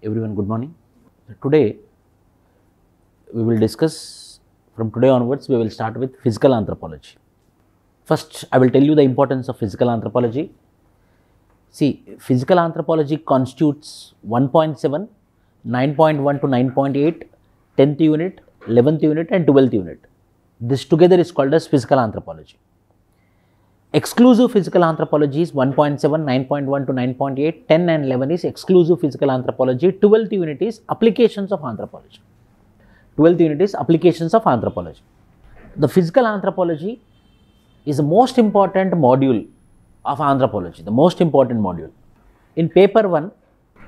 Everyone, good morning. Today, we will discuss from today onwards, we will start with physical anthropology. First, I will tell you the importance of physical anthropology. See, physical anthropology constitutes 1.7, 9.1 to 9.8, 10th unit, 11th unit, and 12th unit. This together is called as physical anthropology. Exclusive physical anthropology is 1.7, 9.1 to 9.8, 10 and 11 is exclusive physical anthropology, 12th unit is applications of anthropology. 12th unit is applications of anthropology. The physical anthropology is the most important module of anthropology, the most important module. In paper 1,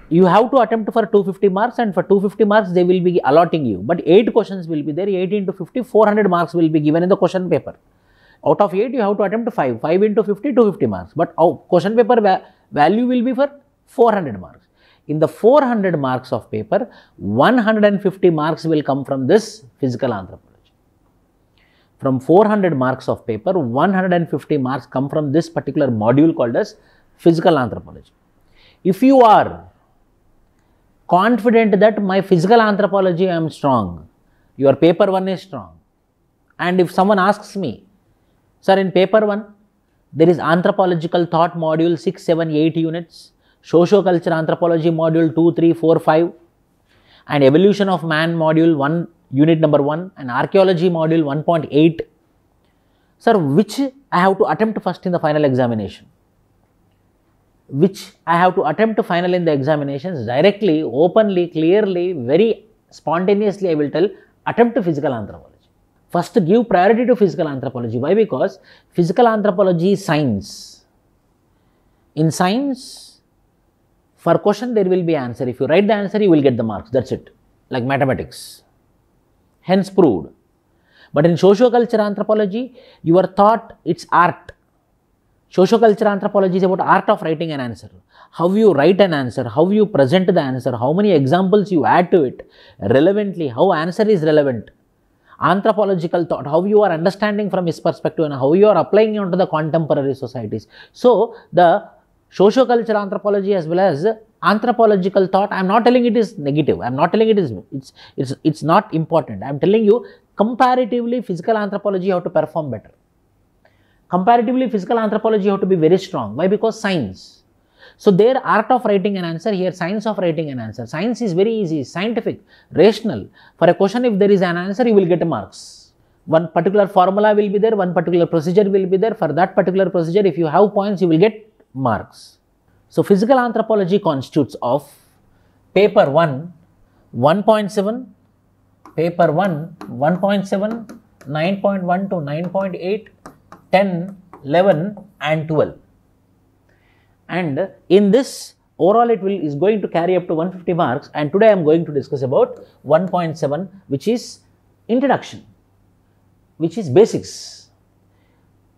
you have to attempt for 250 marks and for 250 marks they will be allotting you, but 8 questions will be there, 18 to 50, 400 marks will be given in the question paper. Out of 8, you have to attempt 5, 5 into 50, 250 marks, but our question paper va- value will be for 400 marks. In the 400 marks of paper, 150 marks will come from this physical anthropology. From 400 marks of paper 150 marks come from this particular module called as physical anthropology. If you are confident that my physical anthropology i am strong your paper 1 is strong and if someone asks me sir in paper 1 there is anthropological thought module 6 7 8 units socioculture anthropology module 2 3 4 5 and evolution of man module 1 unit number 1 and archaeology module 1.8 sir which i have to attempt first in the final examination? Which i have to attempt to final in the examinations directly openly clearly very spontaneously i will tell attempt physical anthropology first give priority to physical anthropology. Why? Because physical anthropology is science. In science for question there will be answer. If you write the answer you will get the marks. That's it. Like mathematics. Hence proved. But in socioculture anthropology your thought it's art. Socioculture anthropology is about art of writing an answer. How you write an answer how you present the answer how many examples you add to it relevantly how answer is relevant anthropological thought how you are understanding from his perspective and how you are applying it onto the contemporary societies. So the socioculture anthropology as well as anthropological thought i am not telling it is negative. I am not telling it is it's it's it's not important. I am telling you comparatively physical anthropology have to perform better. Comparatively physical anthropology have to be very strong. Why? Because science so their art of writing an answer here science of writing an answer. Science is very easy scientific rational. For a question if there is an answer you will get marks. One particular formula will be there one particular procedure will be there. For that particular procedure if you have points you will get marks. So physical anthropology constitutes of paper 1 1.7 paper 1 1.7 9.1 to 9.8 10 11 and 12 and in this overall it will is going to carry up to 150 marks. And today i am going to discuss about 1.7 which is introduction which is basics.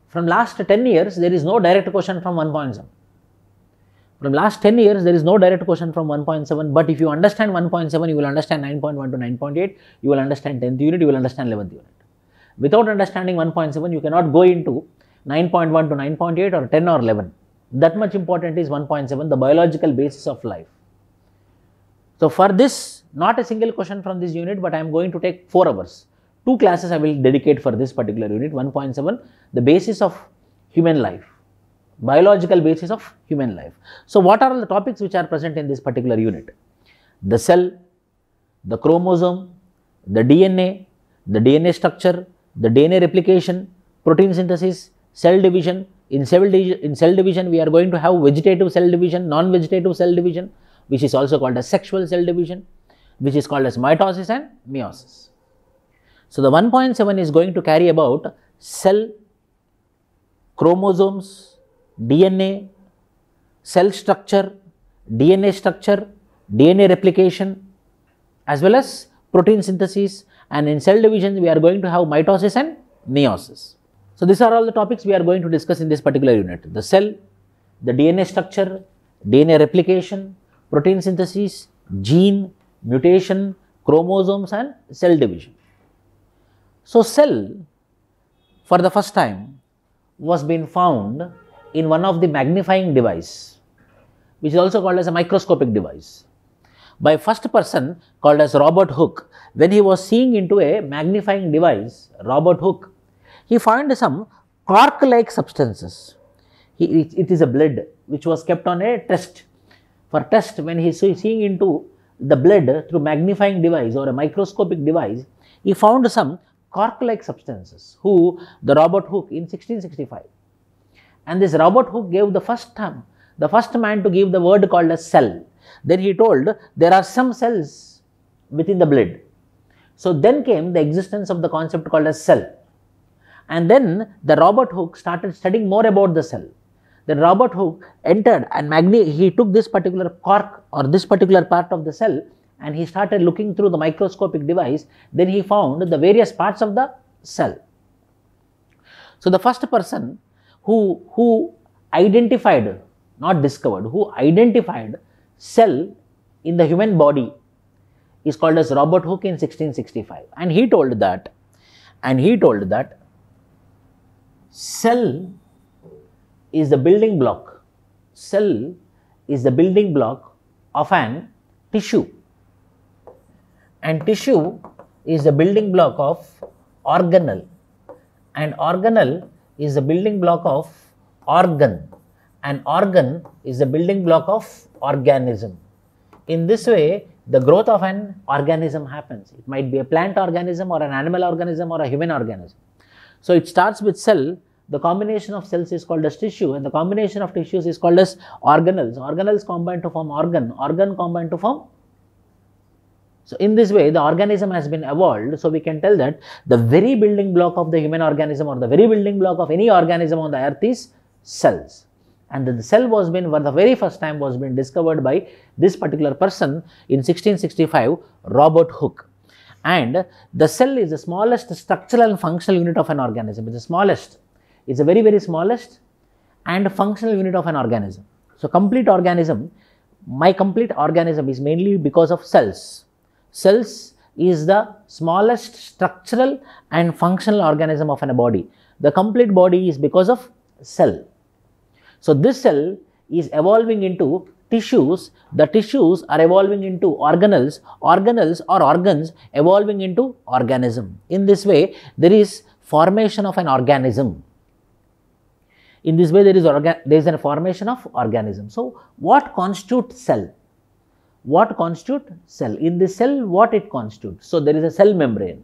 From last 10 years there is no direct question from 1.7 from last 10 years there is no direct question from 1.7 but if you understand 1.7 you will understand 9.1 to 9.8 you will understand 10th unit you will understand 11th unit. Without understanding 1.7 you cannot go into 9.1 to 9.8 or 10 or 11 that much important is 1.7 the biological basis of life. So for this not a single question from this unit but i am going to take 4 hours. Two classes i will dedicate for this particular unit. 1.7 the basis of human life. Biological basis of human life. So what are the topics which are present in this particular unit? The cell the chromosome the dna the dna structure the dna replication protein synthesis cell division in cell, in cell division we are going to have vegetative cell division non-vegetative cell division which is also called as sexual cell division which is called as mitosis and meiosis. So the 1.7 is going to carry about cell chromosomes dna cell structure dna structure dna replication as well as protein synthesis. And in cell division we are going to have mitosis and meiosis so these are all the topics we are going to discuss in this particular unit. The cell, the DNA structure, DNA replication, protein synthesis, gene, mutation, chromosomes and cell division. So cell for the first time was being found in one of the magnifying device which is also called as a microscopic device. by first person called as Robert Hooke. When he was seeing into a magnifying device, Robert Hooke, he found some cork-like substances. He, it, it is a blood which was kept on a test. For test, when he is seeing into the blood through magnifying device or a microscopic device, he found some cork-like substances, who the Robert Hooke in 1665. And this Robert Hooke gave the first term, the first man to give the word called a cell. Then he told there are some cells within the blood. So then came the existence of the concept called as cell. And then the Robert Hooke started studying more about the cell. Then Robert Hooke entered and magni- he took this particular cork or this particular part of the cell and he started looking through the microscopic device. Then he found the various parts of the cell. So the first person who, who identified, not discovered, who identified cell in the human body is called as Robert Hooke in 1665 and he told that and he told that cell is the building block cell is the building block of an tissue and tissue is the building block of organelle and organelle is the building block of organ and organ is the building block of organism. In this way, the growth of an organism happens. It might be a plant organism or an animal organism or a human organism. So, it starts with cell, the combination of cells is called as tissue and the combination of tissues is called as organelles. Organelles combine to form organ, organ combine to form so, in this way the organism has been evolved. So, we can tell that the very building block of the human organism or the very building block of any organism on the earth is cells. And the cell was been for the very first time was been discovered by this particular person in 1665 Robert Hooke. And the cell is the smallest structural and functional unit of an organism. It is the smallest. It is a very very smallest and functional unit of an organism. So, complete organism, my complete organism is mainly because of cells cells is the smallest structural and functional organism of a body. The complete body is because of cell. So, this cell is evolving into tissues, the tissues are evolving into organelles, organelles or organs evolving into organism. In this way, there is formation of an organism. In this way, there is, there is a formation of organism. So, what constitutes cell? what constitute cell in the cell what it constitutes so there is a cell membrane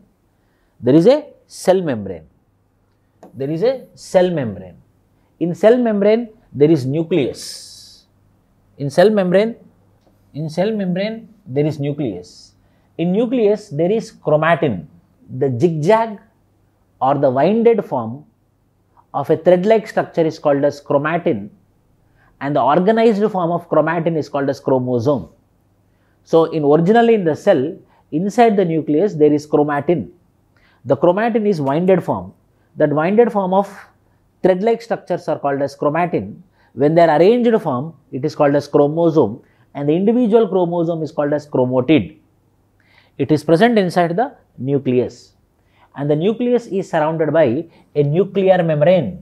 there is a cell membrane there is a cell membrane in cell membrane there is nucleus in cell membrane in cell membrane there is nucleus in nucleus there is chromatin the zigzag or the winded form of a thread like structure is called as chromatin and the organized form of chromatin is called as chromosome so, in originally in the cell, inside the nucleus there is chromatin. The chromatin is winded form. That winded form of thread-like structures are called as chromatin. When they are arranged form, it is called as chromosome and the individual chromosome is called as chromatid. It is present inside the nucleus and the nucleus is surrounded by a nuclear membrane.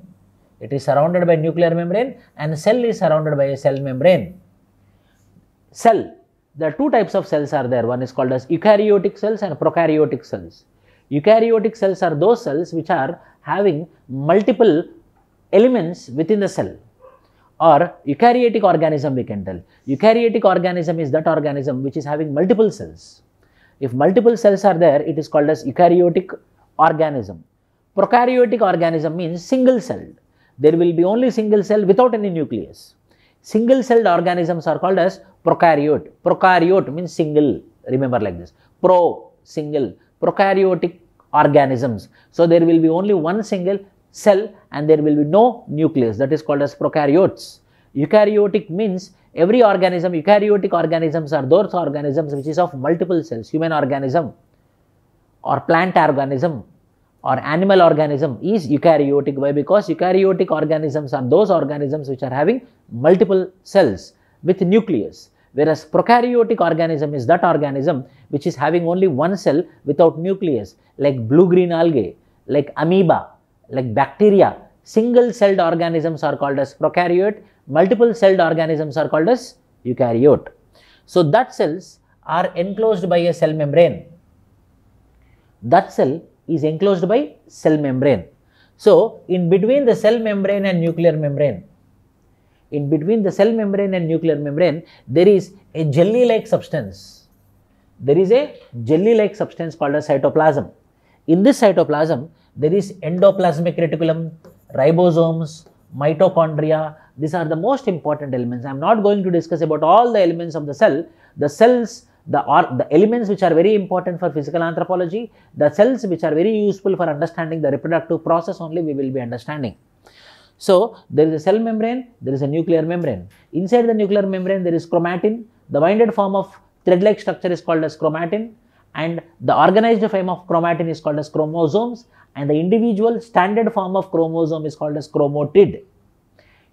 It is surrounded by nuclear membrane and cell is surrounded by a cell membrane. Cell there are two types of cells are there. One is called as eukaryotic cells and prokaryotic cells. Eukaryotic cells are those cells which are having multiple elements within the cell or eukaryotic organism we can tell. Eukaryotic organism is that organism which is having multiple cells. If multiple cells are there, it is called as eukaryotic organism. Prokaryotic organism means single celled. There will be only single cell without any nucleus. Single celled organisms are called as prokaryote. Prokaryote means single, remember like this. Pro, single, prokaryotic organisms. So, there will be only one single cell and there will be no nucleus that is called as prokaryotes. Eukaryotic means every organism, eukaryotic organisms are those organisms which is of multiple cells, human organism or plant organism or animal organism is eukaryotic. Why? Because eukaryotic organisms are those organisms which are having multiple cells with nucleus whereas prokaryotic organism is that organism which is having only one cell without nucleus like blue-green algae, like amoeba, like bacteria. Single celled organisms are called as prokaryote, multiple celled organisms are called as eukaryote. So, that cells are enclosed by a cell membrane. That cell is enclosed by cell membrane. So, in between the cell membrane and nuclear membrane, in between the cell membrane and nuclear membrane, there is a jelly-like substance. There is a jelly-like substance called a cytoplasm. In this cytoplasm, there is endoplasmic reticulum, ribosomes, mitochondria. These are the most important elements. I am not going to discuss about all the elements of the cell. The cells, the, the elements which are very important for physical anthropology, the cells which are very useful for understanding the reproductive process only we will be understanding. So, there is a cell membrane, there is a nuclear membrane. Inside the nuclear membrane, there is chromatin. The winded form of thread-like structure is called as chromatin and the organized form of chromatin is called as chromosomes and the individual standard form of chromosome is called as chromatid.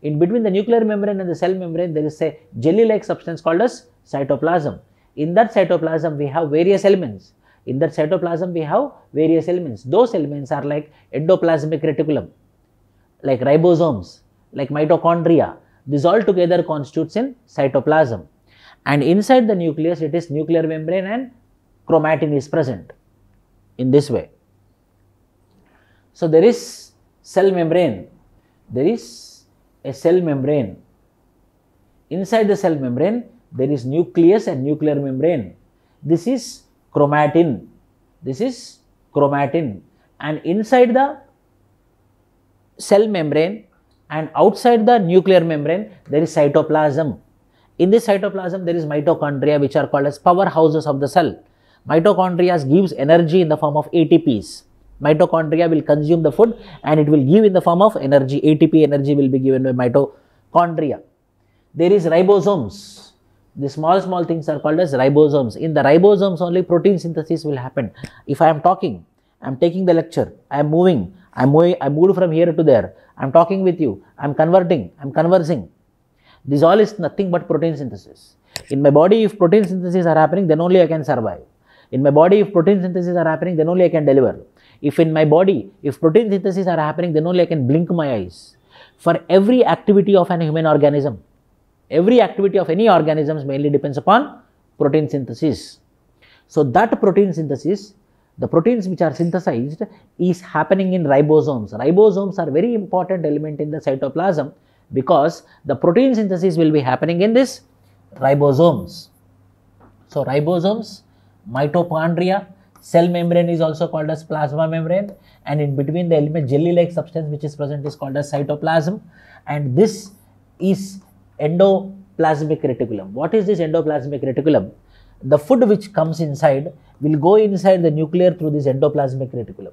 In between the nuclear membrane and the cell membrane, there is a jelly-like substance called as cytoplasm. In that cytoplasm, we have various elements. In that cytoplasm, we have various elements. Those elements are like endoplasmic reticulum, like ribosomes, like mitochondria. This all together constitutes in cytoplasm. And inside the nucleus, it is nuclear membrane and chromatin is present in this way. So, there is cell membrane, there is a cell membrane. Inside the cell membrane, there is nucleus and nuclear membrane. This is chromatin, this is chromatin and inside the cell membrane and outside the nuclear membrane, there is cytoplasm. In this cytoplasm, there is mitochondria which are called as powerhouses of the cell. Mitochondria gives energy in the form of ATPs. Mitochondria will consume the food and it will give in the form of energy. ATP energy will be given by mitochondria. There is ribosomes. The small small things are called as ribosomes. In the ribosomes only protein synthesis will happen. If I am talking, I am taking the lecture, I am moving, I am moving, I moved from here to there, I am talking with you, I am converting, I am conversing. This all is nothing but protein synthesis. In my body, if protein synthesis are happening, then only I can survive. In my body, if protein synthesis are happening, then only I can deliver. If in my body, if protein synthesis are happening, then only I can blink my eyes. For every activity of an human organism, every activity of any organisms mainly depends upon protein synthesis. So, that protein synthesis, the proteins which are synthesized is happening in ribosomes. Ribosomes are very important element in the cytoplasm because the protein synthesis will be happening in this ribosomes. So, ribosomes, mitochondria, cell membrane is also called as plasma membrane and in between the element jelly like substance which is present is called as cytoplasm and this is endoplasmic reticulum. What is this endoplasmic reticulum? The food which comes inside will go inside the nuclear through this endoplasmic reticulum.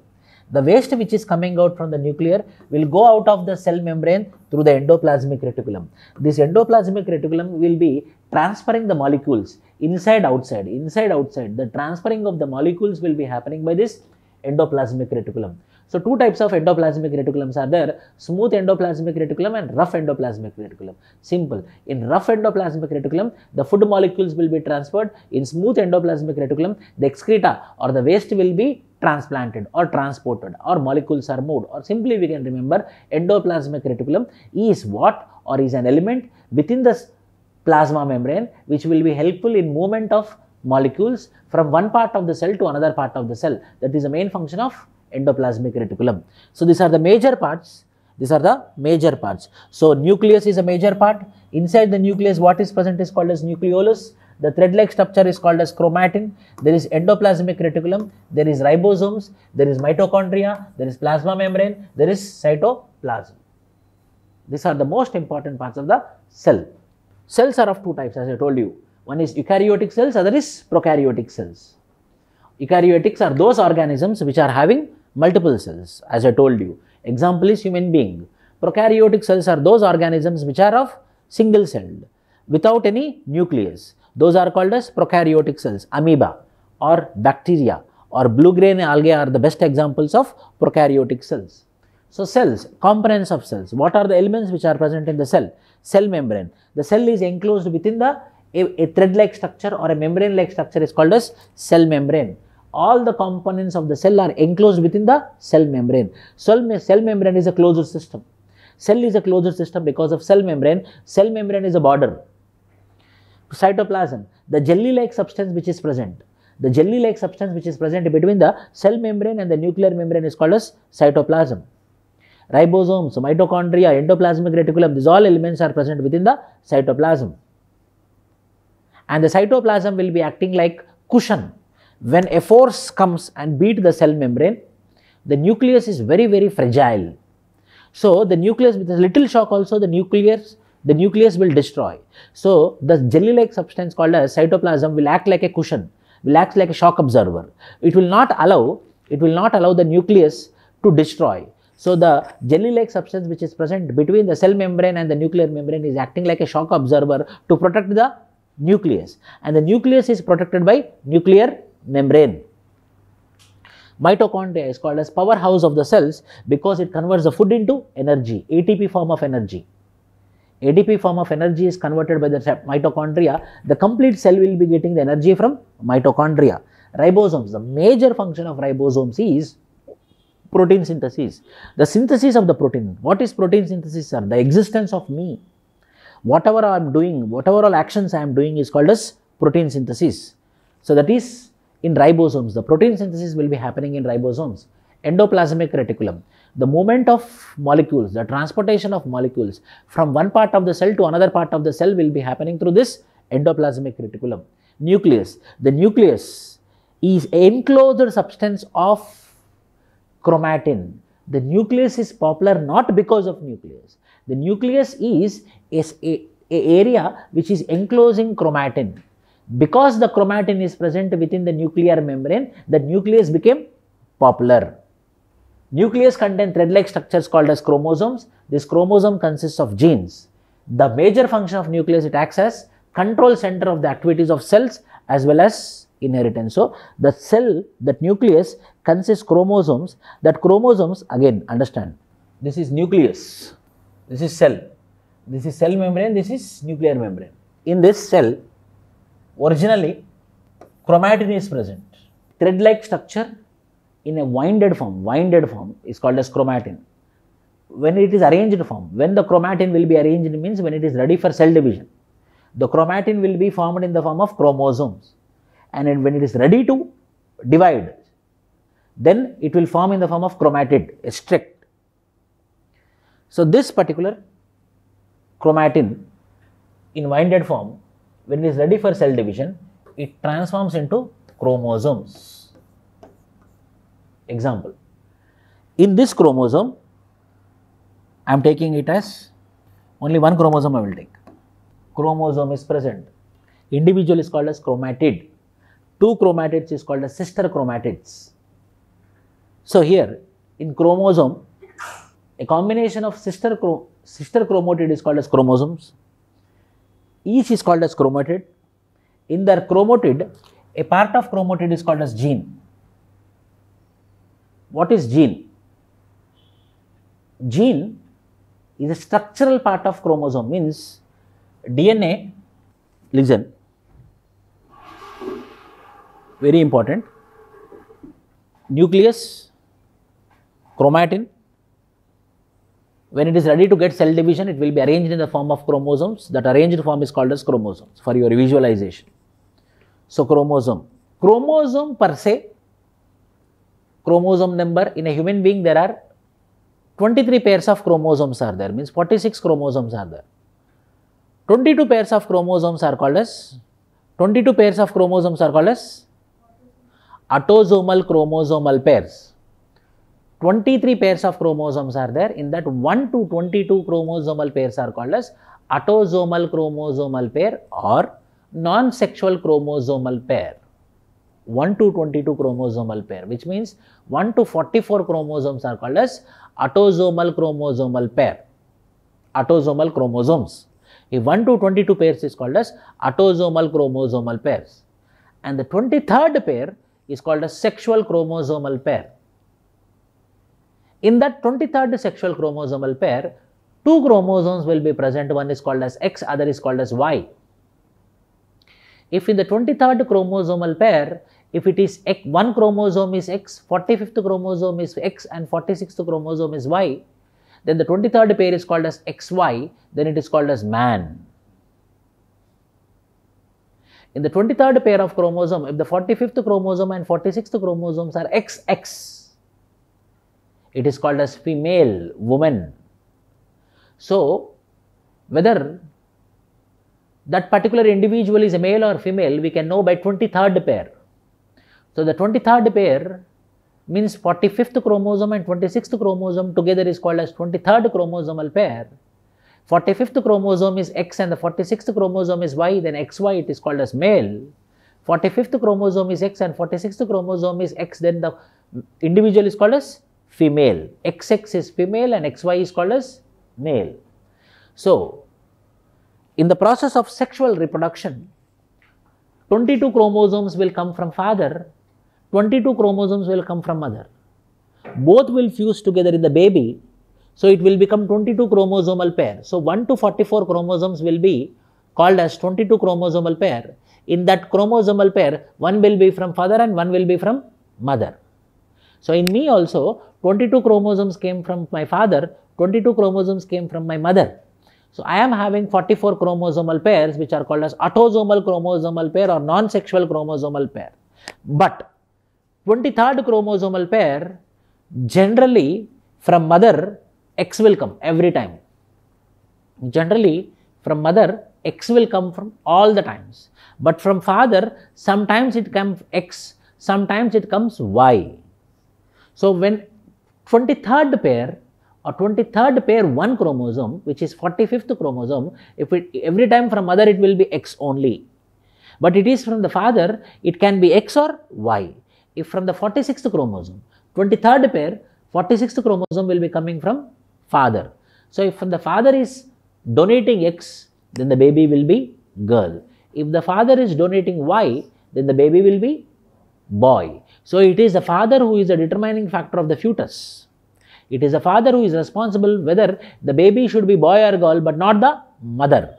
The waste which is coming out from the nuclear will go out of the cell membrane through the endoplasmic reticulum. This endoplasmic reticulum will be transferring the molecules inside outside, inside outside. The transferring of the molecules will be happening by this endoplasmic reticulum. So, two types of endoplasmic reticulums are there, smooth endoplasmic reticulum and rough endoplasmic reticulum. Simple. In rough endoplasmic reticulum, the food molecules will be transferred. In smooth endoplasmic reticulum, the excreta or the waste will be transplanted or transported or molecules are moved or simply we can remember endoplasmic reticulum is what or is an element within the plasma membrane which will be helpful in movement of molecules from one part of the cell to another part of the cell. That is the main function of endoplasmic reticulum. So, these are the major parts. These are the major parts. So, nucleus is a major part. Inside the nucleus, what is present is called as nucleolus. The thread-like structure is called as chromatin. There is endoplasmic reticulum. There is ribosomes. There is mitochondria. There is plasma membrane. There is cytoplasm. These are the most important parts of the cell. Cells are of two types as I told you. One is eukaryotic cells, other is prokaryotic cells. Eukaryotics are those organisms which are having multiple cells as I told you. Example is human being. Prokaryotic cells are those organisms which are of single celled without any nucleus. Those are called as prokaryotic cells, amoeba or bacteria or blue-green algae are the best examples of prokaryotic cells. So, cells, components of cells, what are the elements which are present in the cell? Cell membrane. The cell is enclosed within the a, a thread-like structure or a membrane-like structure is called as cell membrane all the components of the cell are enclosed within the cell membrane. Cell, cell membrane is a closed system. Cell is a closed system because of cell membrane. Cell membrane is a border. Cytoplasm. the jelly like substance which is present. The jelly like substance which is present between the cell membrane and the nuclear membrane is called as cytoplasm. Ribosomes, mitochondria, endoplasmic reticulum, these all elements are present within the cytoplasm. And the cytoplasm will be acting like cushion. When a force comes and beat the cell membrane, the nucleus is very, very fragile. So, the nucleus with a little shock also the nucleus the nucleus will destroy. So, the jelly like substance called as cytoplasm will act like a cushion, will act like a shock absorber. It will not allow, it will not allow the nucleus to destroy. So, the jelly like substance which is present between the cell membrane and the nuclear membrane is acting like a shock absorber to protect the nucleus and the nucleus is protected by nuclear membrane. Mitochondria is called as powerhouse of the cells because it converts the food into energy, ATP form of energy. ADP form of energy is converted by the mitochondria, the complete cell will be getting the energy from mitochondria. Ribosomes, the major function of ribosomes is protein synthesis. The synthesis of the protein. What is protein synthesis, sir? The existence of me. Whatever I am doing, whatever all actions I am doing is called as protein synthesis. So, that is in ribosomes. The protein synthesis will be happening in ribosomes. Endoplasmic reticulum the movement of molecules, the transportation of molecules from one part of the cell to another part of the cell will be happening through this endoplasmic reticulum. Nucleus, the nucleus is enclosed substance of chromatin. The nucleus is popular not because of nucleus. The nucleus is, is a, a area which is enclosing chromatin. Because the chromatin is present within the nuclear membrane, the nucleus became popular. Nucleus contain thread-like structures called as chromosomes. This chromosome consists of genes. The major function of nucleus, it acts as control center of the activities of cells as well as inheritance. So, the cell, that nucleus consists chromosomes, that chromosomes again understand, this is nucleus, this is cell, this is cell membrane, this is nuclear membrane. In this cell, originally chromatin is present, thread-like structure in a winded form, winded form is called as chromatin. When it is arranged form, when the chromatin will be arranged means when it is ready for cell division. The chromatin will be formed in the form of chromosomes and when it is ready to divide, then it will form in the form of chromatid, a strict. So, this particular chromatin in winded form, when it is ready for cell division, it transforms into chromosomes. Example, in this chromosome, I am taking it as only one chromosome I will take. Chromosome is present. Individual is called as chromatid. Two chromatids is called as sister chromatids. So, here in chromosome, a combination of sister, sister chromatid is called as chromosomes. Each is called as chromatid. In the chromatid, a part of chromatid is called as gene. What is gene? Gene is a structural part of chromosome means DNA, listen, very important, nucleus, chromatin, when it is ready to get cell division, it will be arranged in the form of chromosomes. That arranged form is called as chromosomes for your visualization. So, chromosome. Chromosome per se chromosome number in a human being there are 23 pairs of chromosomes are there means 46 chromosomes are there. 22 pairs of chromosomes are called as 22 pairs of chromosomes are called as autosomal chromosomal pairs. 23 pairs of chromosomes are there in that 1 to 22 chromosomal pairs are called as autosomal chromosomal pair or non-sexual chromosomal pair 1 to 22 chromosomal pair which means 1 to 44 chromosomes are called as autosomal chromosomal pair autosomal chromosomes. If 1 to 22 pairs is called as autosomal chromosomal pairs and the 23rd pair is called as sexual chromosomal pair. In that 23rd sexual chromosomal pair two chromosomes will be present. One is called as x other is called as y. If in the 23rd chromosomal pair, if it is X, one chromosome is X, 45th chromosome is X and 46th chromosome is Y, then the 23rd pair is called as XY, then it is called as man. In the 23rd pair of chromosome, if the 45th chromosome and 46th chromosomes are XX, it is called as female woman. So, whether that particular individual is a male or female, we can know by 23rd pair. So, the 23rd pair means 45th chromosome and 26th chromosome together is called as 23rd chromosomal pair. 45th chromosome is X and the 46th chromosome is Y, then XY it is called as male. 45th chromosome is X and 46th chromosome is X, then the individual is called as female. XX is female and XY is called as male. So, in the process of sexual reproduction, 22 chromosomes will come from father, 22 chromosomes will come from mother. Both will fuse together in the baby, so it will become 22 chromosomal pair. So 1 to 44 chromosomes will be called as 22 chromosomal pair. In that chromosomal pair, one will be from father and one will be from mother. So in me also, 22 chromosomes came from my father, 22 chromosomes came from my mother. So I am having 44 chromosomal pairs which are called as autosomal chromosomal pair or non-sexual chromosomal pair. But 23rd chromosomal pair generally from mother X will come every time. Generally from mother X will come from all the times. But from father sometimes it comes X, sometimes it comes Y. So when 23rd pair or 23rd pair one chromosome which is 45th chromosome if it every time from mother it will be x only but it is from the father it can be x or y if from the 46th chromosome 23rd pair 46th chromosome will be coming from father. So if the father is donating x then the baby will be girl. If the father is donating y then the baby will be boy. So it is the father who is the determining factor of the fetus. It is the father who is responsible whether the baby should be boy or girl, but not the mother.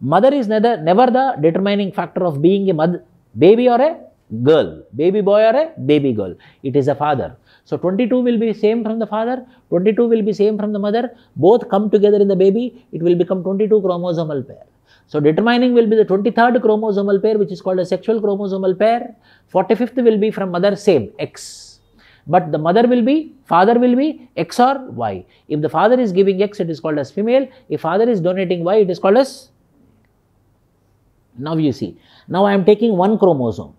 Mother is neither, never the determining factor of being a mother, baby or a girl, baby boy or a baby girl. It is a father. So 22 will be same from the father, 22 will be same from the mother. Both come together in the baby, it will become 22 chromosomal pair. So determining will be the 23rd chromosomal pair which is called a sexual chromosomal pair. 45th will be from mother same X but the mother will be, father will be X or Y. If the father is giving X, it is called as female. If father is donating Y, it is called as. Now you see. Now I am taking one chromosome.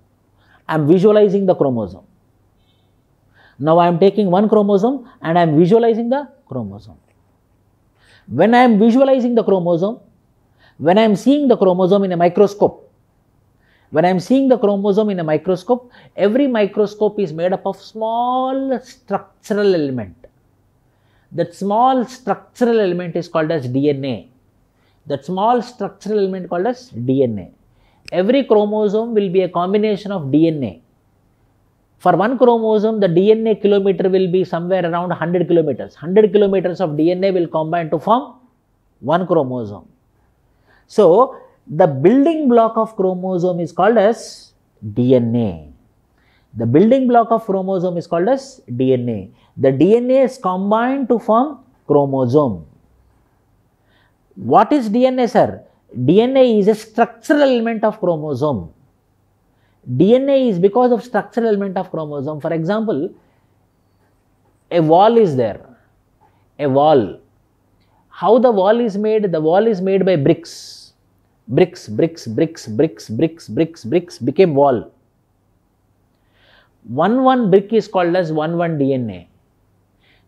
I am visualizing the chromosome. Now I am taking one chromosome and I am visualizing the chromosome. When I am visualizing the chromosome, when I am seeing the chromosome in a microscope, when I am seeing the chromosome in a microscope, every microscope is made up of small structural element. That small structural element is called as DNA. That small structural element called as DNA. Every chromosome will be a combination of DNA. For one chromosome, the DNA kilometer will be somewhere around 100 kilometers. 100 kilometers of DNA will combine to form one chromosome. So, the building block of chromosome is called as DNA. The building block of chromosome is called as DNA. The DNA is combined to form chromosome. What is DNA, sir? DNA is a structural element of chromosome. DNA is because of structural element of chromosome. For example, a wall is there. A wall. How the wall is made? The wall is made by bricks bricks, bricks, bricks, bricks, bricks, bricks, bricks became wall. One one brick is called as one one DNA.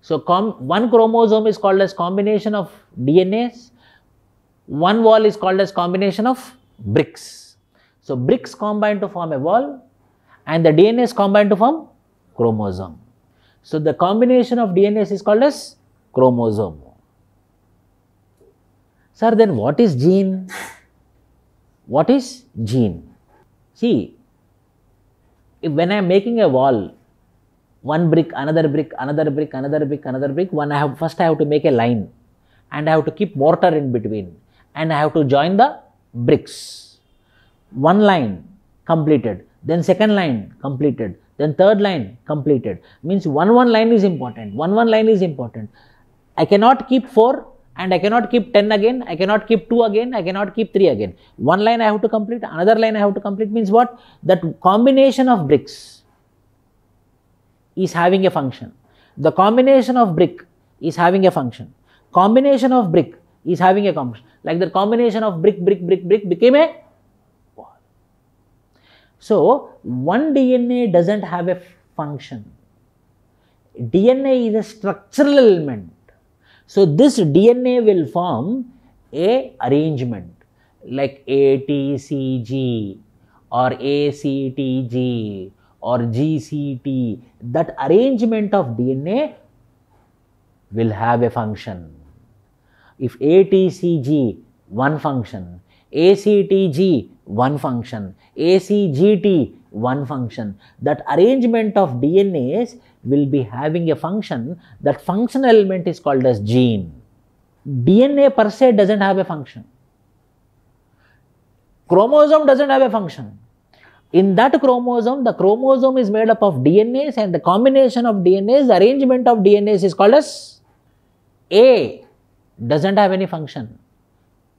So one chromosome is called as combination of DNAs. One wall is called as combination of bricks. So bricks combine to form a wall and the DNA is combined to form chromosome. So the combination of DNAs is called as chromosome. Sir, then what is gene? What is gene? See, if when I am making a wall, one brick, another brick, another brick, another brick, another brick, one I have first I have to make a line and I have to keep mortar in between and I have to join the bricks. One line completed, then second line completed, then third line completed. Means one one line is important. One one line is important. I cannot keep four and I cannot keep 10 again, I cannot keep 2 again, I cannot keep 3 again. One line I have to complete, another line I have to complete means what? That combination of bricks is having a function. The combination of brick is having a function. Combination of brick is having a function. Like the combination of brick, brick, brick, brick became a wall. So, one DNA doesn't have a function. DNA is a structural element. So, this DNA will form a arrangement like ATCG or ACTG or GCT. That arrangement of DNA will have a function. If ATCG, one function, ACTG, one function, ACGT, one function, that arrangement of DNAs will be having a function. That function element is called as gene. DNA per se doesn't have a function. Chromosome doesn't have a function. In that chromosome, the chromosome is made up of DNAs and the combination of DNAs, the arrangement of DNAs is called as A doesn't have any function.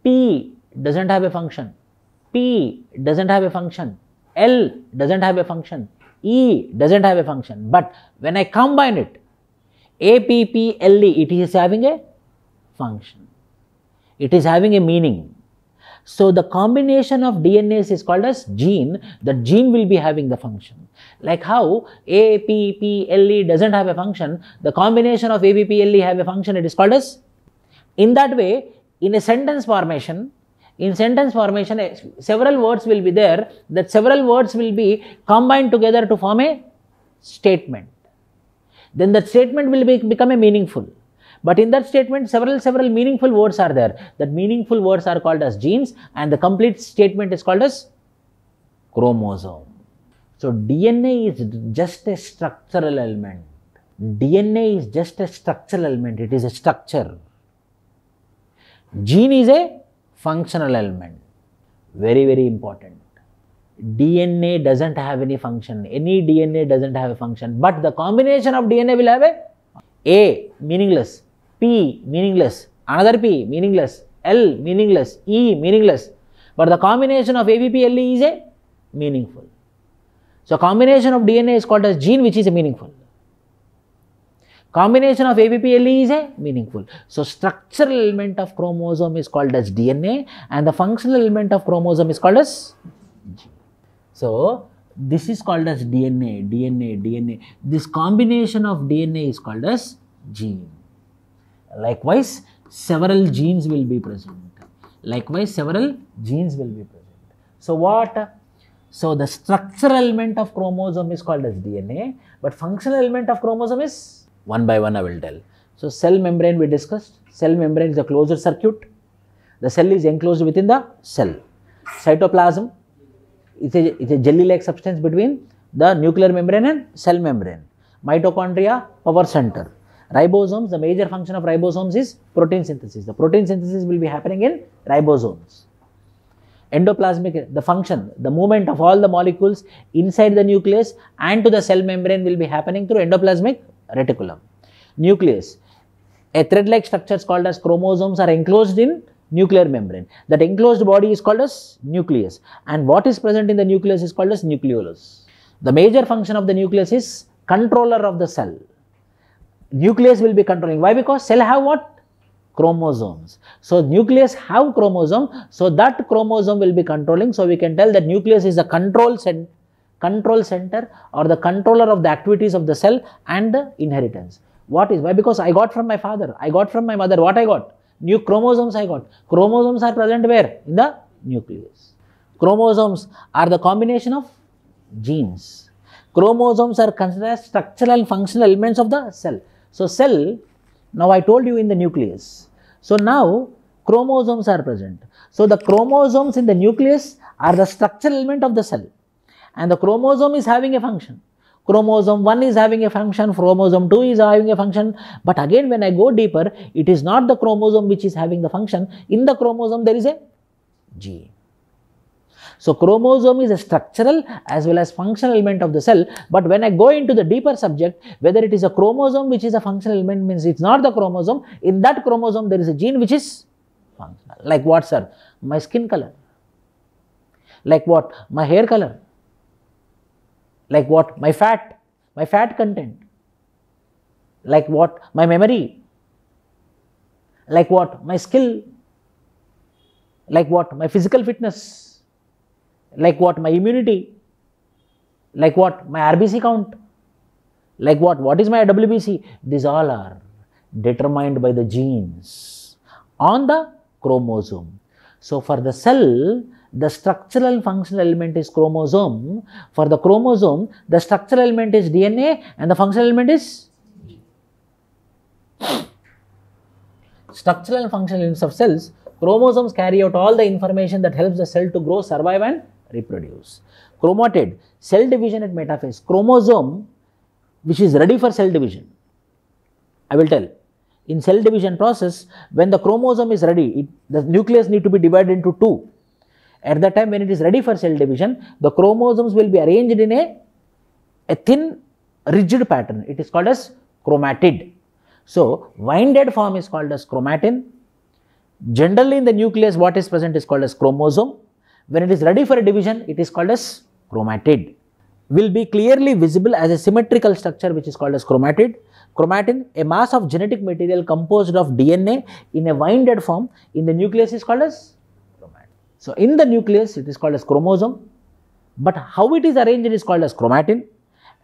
P doesn't have a function. P doesn't have a function. L doesn't have a function. E doesn't have a function. But when I combine it, APPLE, it is having a function. It is having a meaning. So the combination of DNAs is called as gene. The gene will be having the function. Like how APPLE doesn't have a function, the combination of APPLE have a function, it is called as. In that way, in a sentence formation, in sentence formation, eh, several words will be there, that several words will be combined together to form a statement. Then that statement will be, become a meaningful. But in that statement, several, several meaningful words are there. That meaningful words are called as genes and the complete statement is called as chromosome. So, DNA is just a structural element. DNA is just a structural element. It is a structure. Gene is a functional element. Very, very important. DNA doesn't have any function. Any DNA doesn't have a function. But the combination of DNA will have a A meaningless, P meaningless, another P meaningless, L meaningless, E meaningless. But the combination of APPLE is a meaningful. So combination of DNA is called as gene which is a meaningful. Combination of ABPLE is a meaningful. So structural element of chromosome is called as DNA and the functional element of chromosome is called as gene. So this is called as DNA, DNA, DNA. This combination of DNA is called as gene. Likewise, several genes will be present. Likewise, several genes will be present. So what? So the structural element of chromosome is called as DNA, but functional element of chromosome is one by one I will tell. So cell membrane we discussed. Cell membrane is a closed circuit. The cell is enclosed within the cell. Cytoplasm is a, is a jelly-like substance between the nuclear membrane and cell membrane. Mitochondria, power center. Ribosomes, the major function of ribosomes is protein synthesis. The protein synthesis will be happening in ribosomes. Endoplasmic, the function, the movement of all the molecules inside the nucleus and to the cell membrane will be happening through endoplasmic reticulum. Nucleus, a thread-like structure called as chromosomes are enclosed in nuclear membrane. That enclosed body is called as nucleus and what is present in the nucleus is called as nucleolus. The major function of the nucleus is controller of the cell. Nucleus will be controlling. Why? Because cell have what? Chromosomes. So, nucleus have chromosome. So, that chromosome will be controlling. So, we can tell that nucleus is the control center control center or the controller of the activities of the cell and the inheritance. What is why? Because I got from my father, I got from my mother, what I got? New chromosomes I got. Chromosomes are present where? In the nucleus. Chromosomes are the combination of genes. Chromosomes are considered as structural and functional elements of the cell. So, cell, now I told you in the nucleus. So, now chromosomes are present. So, the chromosomes in the nucleus are the structural element of the cell and the chromosome is having a function. Chromosome 1 is having a function, chromosome 2 is having a function, but again when I go deeper, it is not the chromosome which is having the function. In the chromosome there is a gene. So, chromosome is a structural as well as functional element of the cell. But when I go into the deeper subject, whether it is a chromosome which is a functional element means it's not the chromosome. In that chromosome, there is a gene which is functional. Like what, sir? My skin color. Like what? My hair color. Like what? My fat. My fat content. Like what? My memory. Like what? My skill. Like what? My physical fitness like what my immunity like what my rbc count like what what is my wbc these all are determined by the genes on the chromosome so for the cell the structural functional element is chromosome for the chromosome the structural element is dna and the functional element is structural and functional units of cells chromosomes carry out all the information that helps the cell to grow survive and reproduce. Chromatid, cell division at metaphase, chromosome which is ready for cell division. I will tell. In cell division process, when the chromosome is ready, it, the nucleus need to be divided into two. At that time when it is ready for cell division, the chromosomes will be arranged in a, a thin rigid pattern. It is called as chromatid. So, winded form is called as chromatin. Generally in the nucleus what is present is called as chromosome when it is ready for a division, it is called as chromatid. Will be clearly visible as a symmetrical structure which is called as chromatid. Chromatin, a mass of genetic material composed of DNA in a winded form in the nucleus is called as. So, in the nucleus it is called as chromosome, but how it is arranged is called as chromatin.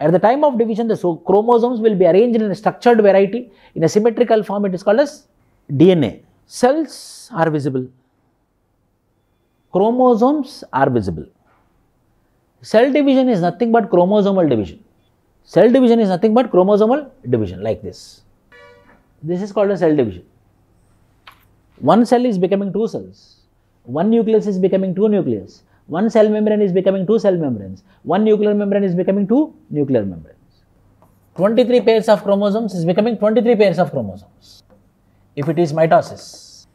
At the time of division, the so chromosomes will be arranged in a structured variety. In a symmetrical form, it is called as DNA. Cells are visible chromosomes are visible. Cell division is nothing but chromosomal division. Cell division is nothing but chromosomal division like this. This is called a cell division. One cell is becoming two cells. One nucleus is becoming two nucleus. One cell membrane is becoming two cell membranes. One nuclear membrane is becoming two nuclear membranes. 23 pairs of chromosomes is becoming 23 pairs of chromosomes. If it is mitosis.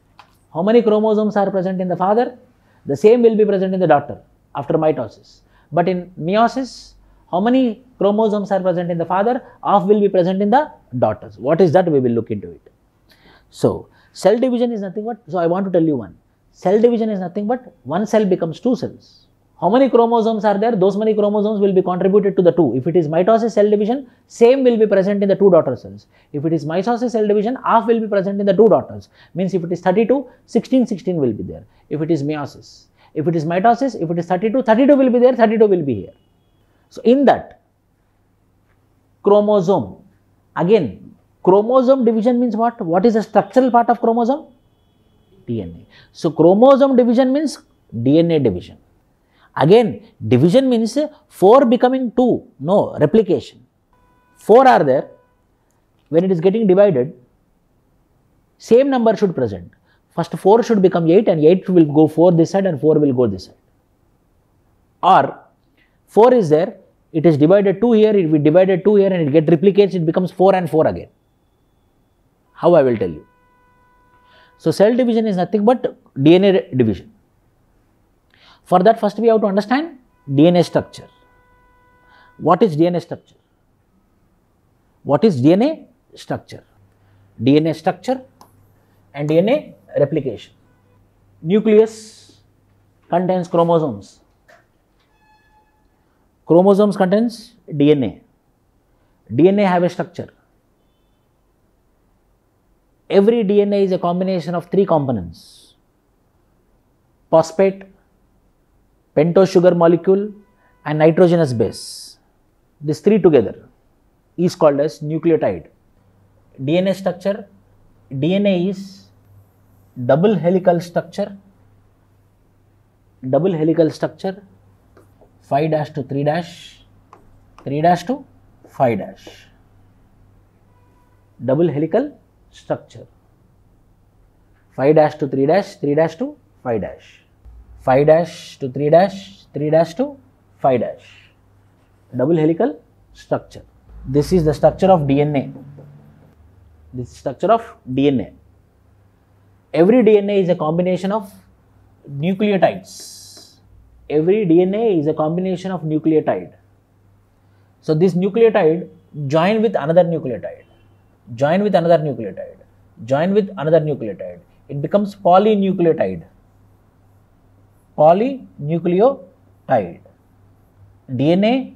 How many chromosomes are present in the father? The same will be present in the daughter after mitosis. But in meiosis, how many chromosomes are present in the father? Half will be present in the daughters. What is that? We will look into it. So, cell division is nothing but, so I want to tell you one. Cell division is nothing but one cell becomes two cells. How many chromosomes are there? Those many chromosomes will be contributed to the two. If it is mitosis cell division, same will be present in the two daughter cells. If it is meiosis cell division, half will be present in the two daughters. Means if it is 32, 16, 16 will be there. If it is meiosis. If it is mitosis, if it is 32, 32 will be there, 32 will be here. So in that chromosome, again chromosome division means what? What is the structural part of chromosome? DNA. So chromosome division means DNA division. Again, division means 4 becoming 2, no, replication. 4 are there, when it is getting divided, same number should present. First 4 should become 8 and 8 will go 4 this side and 4 will go this side. Or 4 is there, it is divided 2 here, it will be divided 2 here and it get replicates, it becomes 4 and 4 again. How I will tell you. So, cell division is nothing but DNA division. For that first we have to understand DNA structure. What is DNA structure? What is DNA structure? DNA structure and DNA replication. Nucleus contains chromosomes. Chromosomes contains DNA. DNA have a structure. Every DNA is a combination of three components. Phosphate, pentose sugar molecule and nitrogenous base. These three together is called as nucleotide. DNA structure, DNA is double helical structure, double helical structure 5 dash to 3 dash, 3 dash to 5 dash. Double helical structure 5 dash to 3 dash, 3 dash to 5 dash. 5 dash to 3 dash, 3 dash to 5 dash. Double helical structure. This is the structure of DNA. This structure of DNA. Every DNA is a combination of nucleotides. every DNA is a combination of nucleotide. So this nucleotide join with another nucleotide, join with another nucleotide, join with another nucleotide. It becomes polynucleotide. Polynucleotide. DNA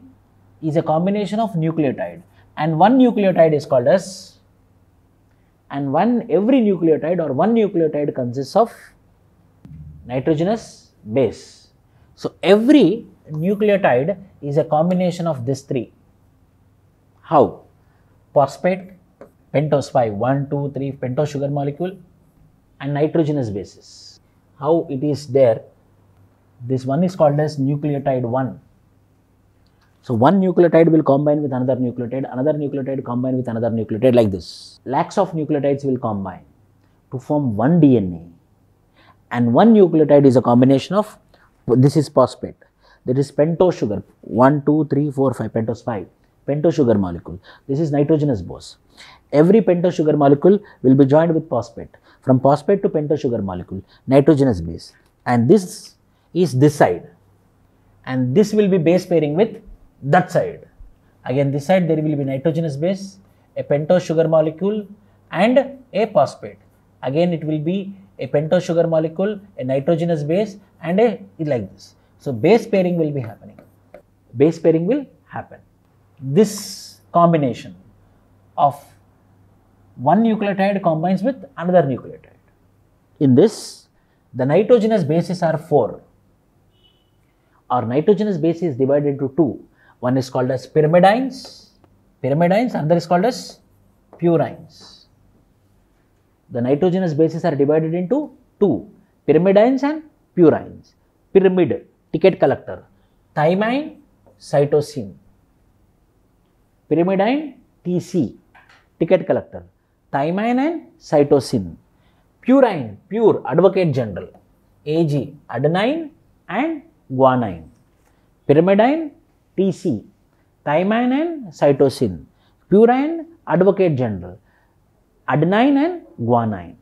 is a combination of nucleotide and one nucleotide is called as and one every nucleotide or one nucleotide consists of nitrogenous base. So every nucleotide is a combination of these three. How? Phosphate, pentose 5, 1, 2, 3, pentose sugar molecule and nitrogenous bases. How it is there? This one is called as nucleotide 1. So one nucleotide will combine with another nucleotide, another nucleotide combine with another nucleotide like this. Lakhs of nucleotides will combine to form one DNA and one nucleotide is a combination of this is phosphate that is pentose sugar 1 2 3 4 5 pentose 5 pentose sugar molecule this is nitrogenous base every pentose sugar molecule will be joined with phosphate. From phosphate to pentose sugar molecule nitrogenous base. And this is this side. And this will be base pairing with that side. Again this side there will be nitrogenous base a pentose sugar molecule and a phosphate. Again it will be a pentose sugar molecule, a nitrogenous base and a like this. So, base pairing will be happening, base pairing will happen. This combination of one nucleotide combines with another nucleotide. In this, the nitrogenous bases are 4. Our nitrogenous base is divided into 2. One is called as pyrimidines, pyrimidines, another is called as purines the nitrogenous bases are divided into two pyrimidines and purines. Pyrimid, ticket collector, thymine, cytosine. Pyrimidine, TC, ticket collector, thymine and cytosine. Purine, pure, advocate general, AG, adenine and guanine. Pyrimidine, TC, thymine and cytosine. Purine, advocate general, adenine and guanine.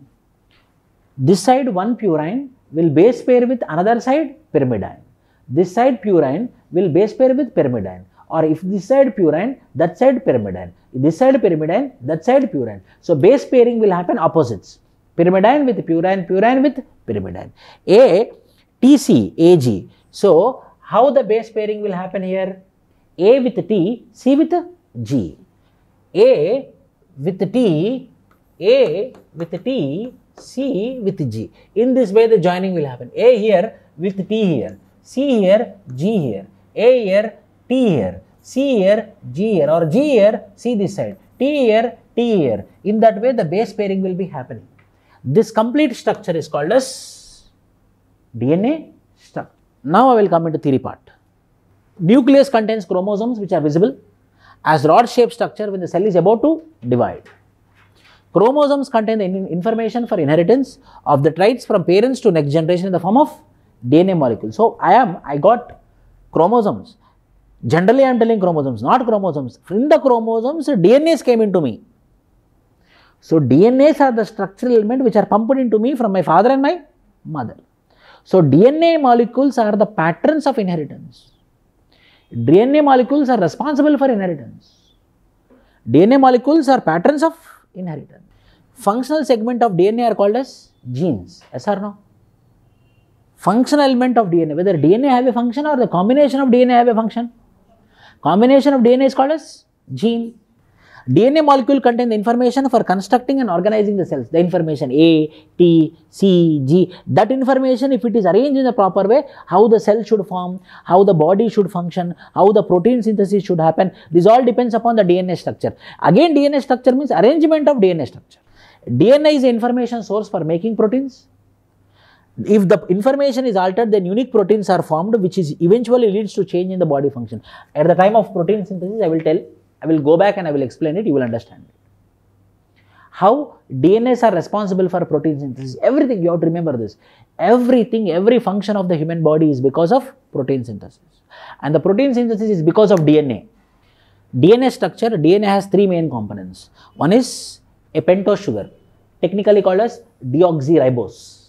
This side one purine will base pair with another side pyrimidine. This side purine will base pair with pyrimidine or if this side purine, that side pyrimidine. This side pyrimidine, that side purine. So base pairing will happen opposites. Pyrimidine with purine, purine with pyrimidine. A, TC, AG. So how the base pairing will happen here? A with T, C with G. A with T, a with T, C with G. In this way the joining will happen. A here with T here, C here, G here, A here, T here, C here, G here or G here, C this side, T here, T here. In that way the base pairing will be happening. This complete structure is called as DNA structure. Now I will come into theory part. Nucleus contains chromosomes which are visible as rod shaped structure when the cell is about to divide. Chromosomes contain the information for inheritance of the traits from parents to next generation in the form of DNA molecule. So, I am, I got chromosomes. Generally, I am telling chromosomes, not chromosomes. In the chromosomes, DNAs came into me. So, DNAs are the structural element which are pumped into me from my father and my mother. So, DNA molecules are the patterns of inheritance. DNA molecules are responsible for inheritance. DNA molecules are patterns of inheritance. Functional segment of DNA are called as genes. Yes or no? Functional element of DNA, whether DNA have a function or the combination of DNA have a function. Combination of DNA is called as gene. DNA molecule contain the information for constructing and organizing the cells. The information A, T, C, G. That information, if it is arranged in the proper way, how the cell should form, how the body should function, how the protein synthesis should happen. This all depends upon the DNA structure. Again, DNA structure means arrangement of DNA structure. DNA is information source for making proteins. If the information is altered, then unique proteins are formed, which is eventually leads to change in the body function. At the time of protein synthesis, I will tell I will go back and I will explain it, you will understand it. How DNAs are responsible for protein synthesis, everything you have to remember this. Everything, every function of the human body is because of protein synthesis. And the protein synthesis is because of DNA. DNA structure, DNA has three main components. One is a pentose sugar, technically called as deoxyribose.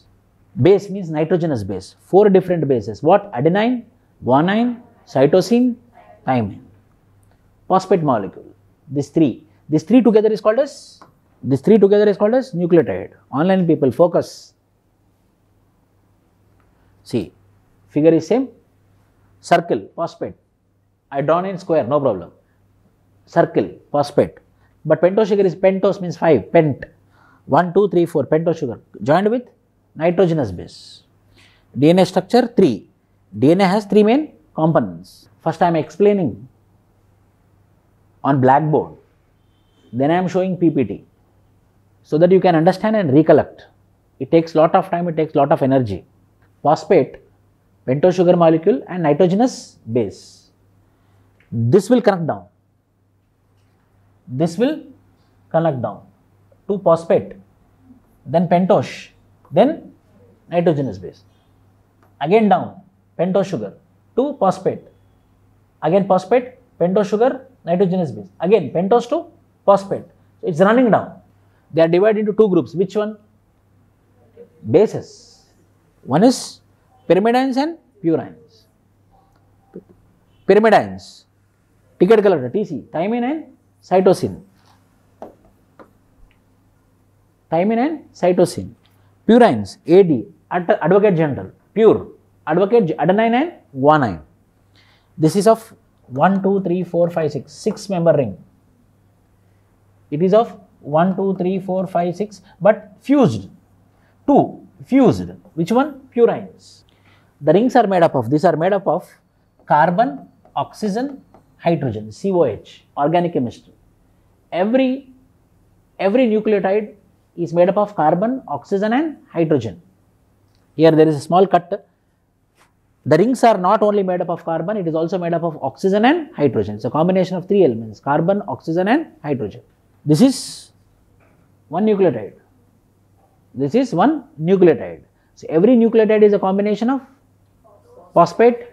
Base means nitrogenous base, four different bases. What? Adenine, guanine, cytosine, thymine. Phosphate molecule. These three. These three together is called as these three together is called as nucleotide. Online people focus. See, figure is same. Circle, phosphate. I drawn in square, no problem. Circle, phosphate. But pentose sugar is pentose means 5, pent. 1, 2, 3, 4, pentose sugar. Joined with nitrogenous base. DNA structure 3. DNA has 3 main components. First I am explaining on blackboard. Then I am showing PPT so that you can understand and recollect. It takes lot of time, it takes lot of energy. Phosphate, pentose sugar molecule and nitrogenous base. This will connect down. This will connect down to phosphate, then pentose, then nitrogenous base. Again down, pentose sugar to phosphate. Again phosphate, pentose sugar, nitrogenous base. Again pentose to phosphate. So it's running down. They are divided into two groups. Which one? Bases. One is pyrimidines and purines. Pyrimidines, ticket color TC, thymine and cytosine. Thymine and cytosine. Purines, AD, ad- advocate general, pure, advocate adenine and guanine. This is of 1, 2, 3, 4, 5, 6, 6 member ring. It is of 1, 2, 3, 4, 5, 6, but fused. 2, fused. Which one? Purines. The rings are made up of, these are made up of carbon, oxygen, hydrogen, COH, organic chemistry. Every, every nucleotide is made up of carbon, oxygen and hydrogen. Here there is a small cut. The rings are not only made up of carbon, it is also made up of oxygen and hydrogen. A combination of three elements, carbon, oxygen and hydrogen. This is one nucleotide. This is one nucleotide. So, every nucleotide is a combination of phosphate,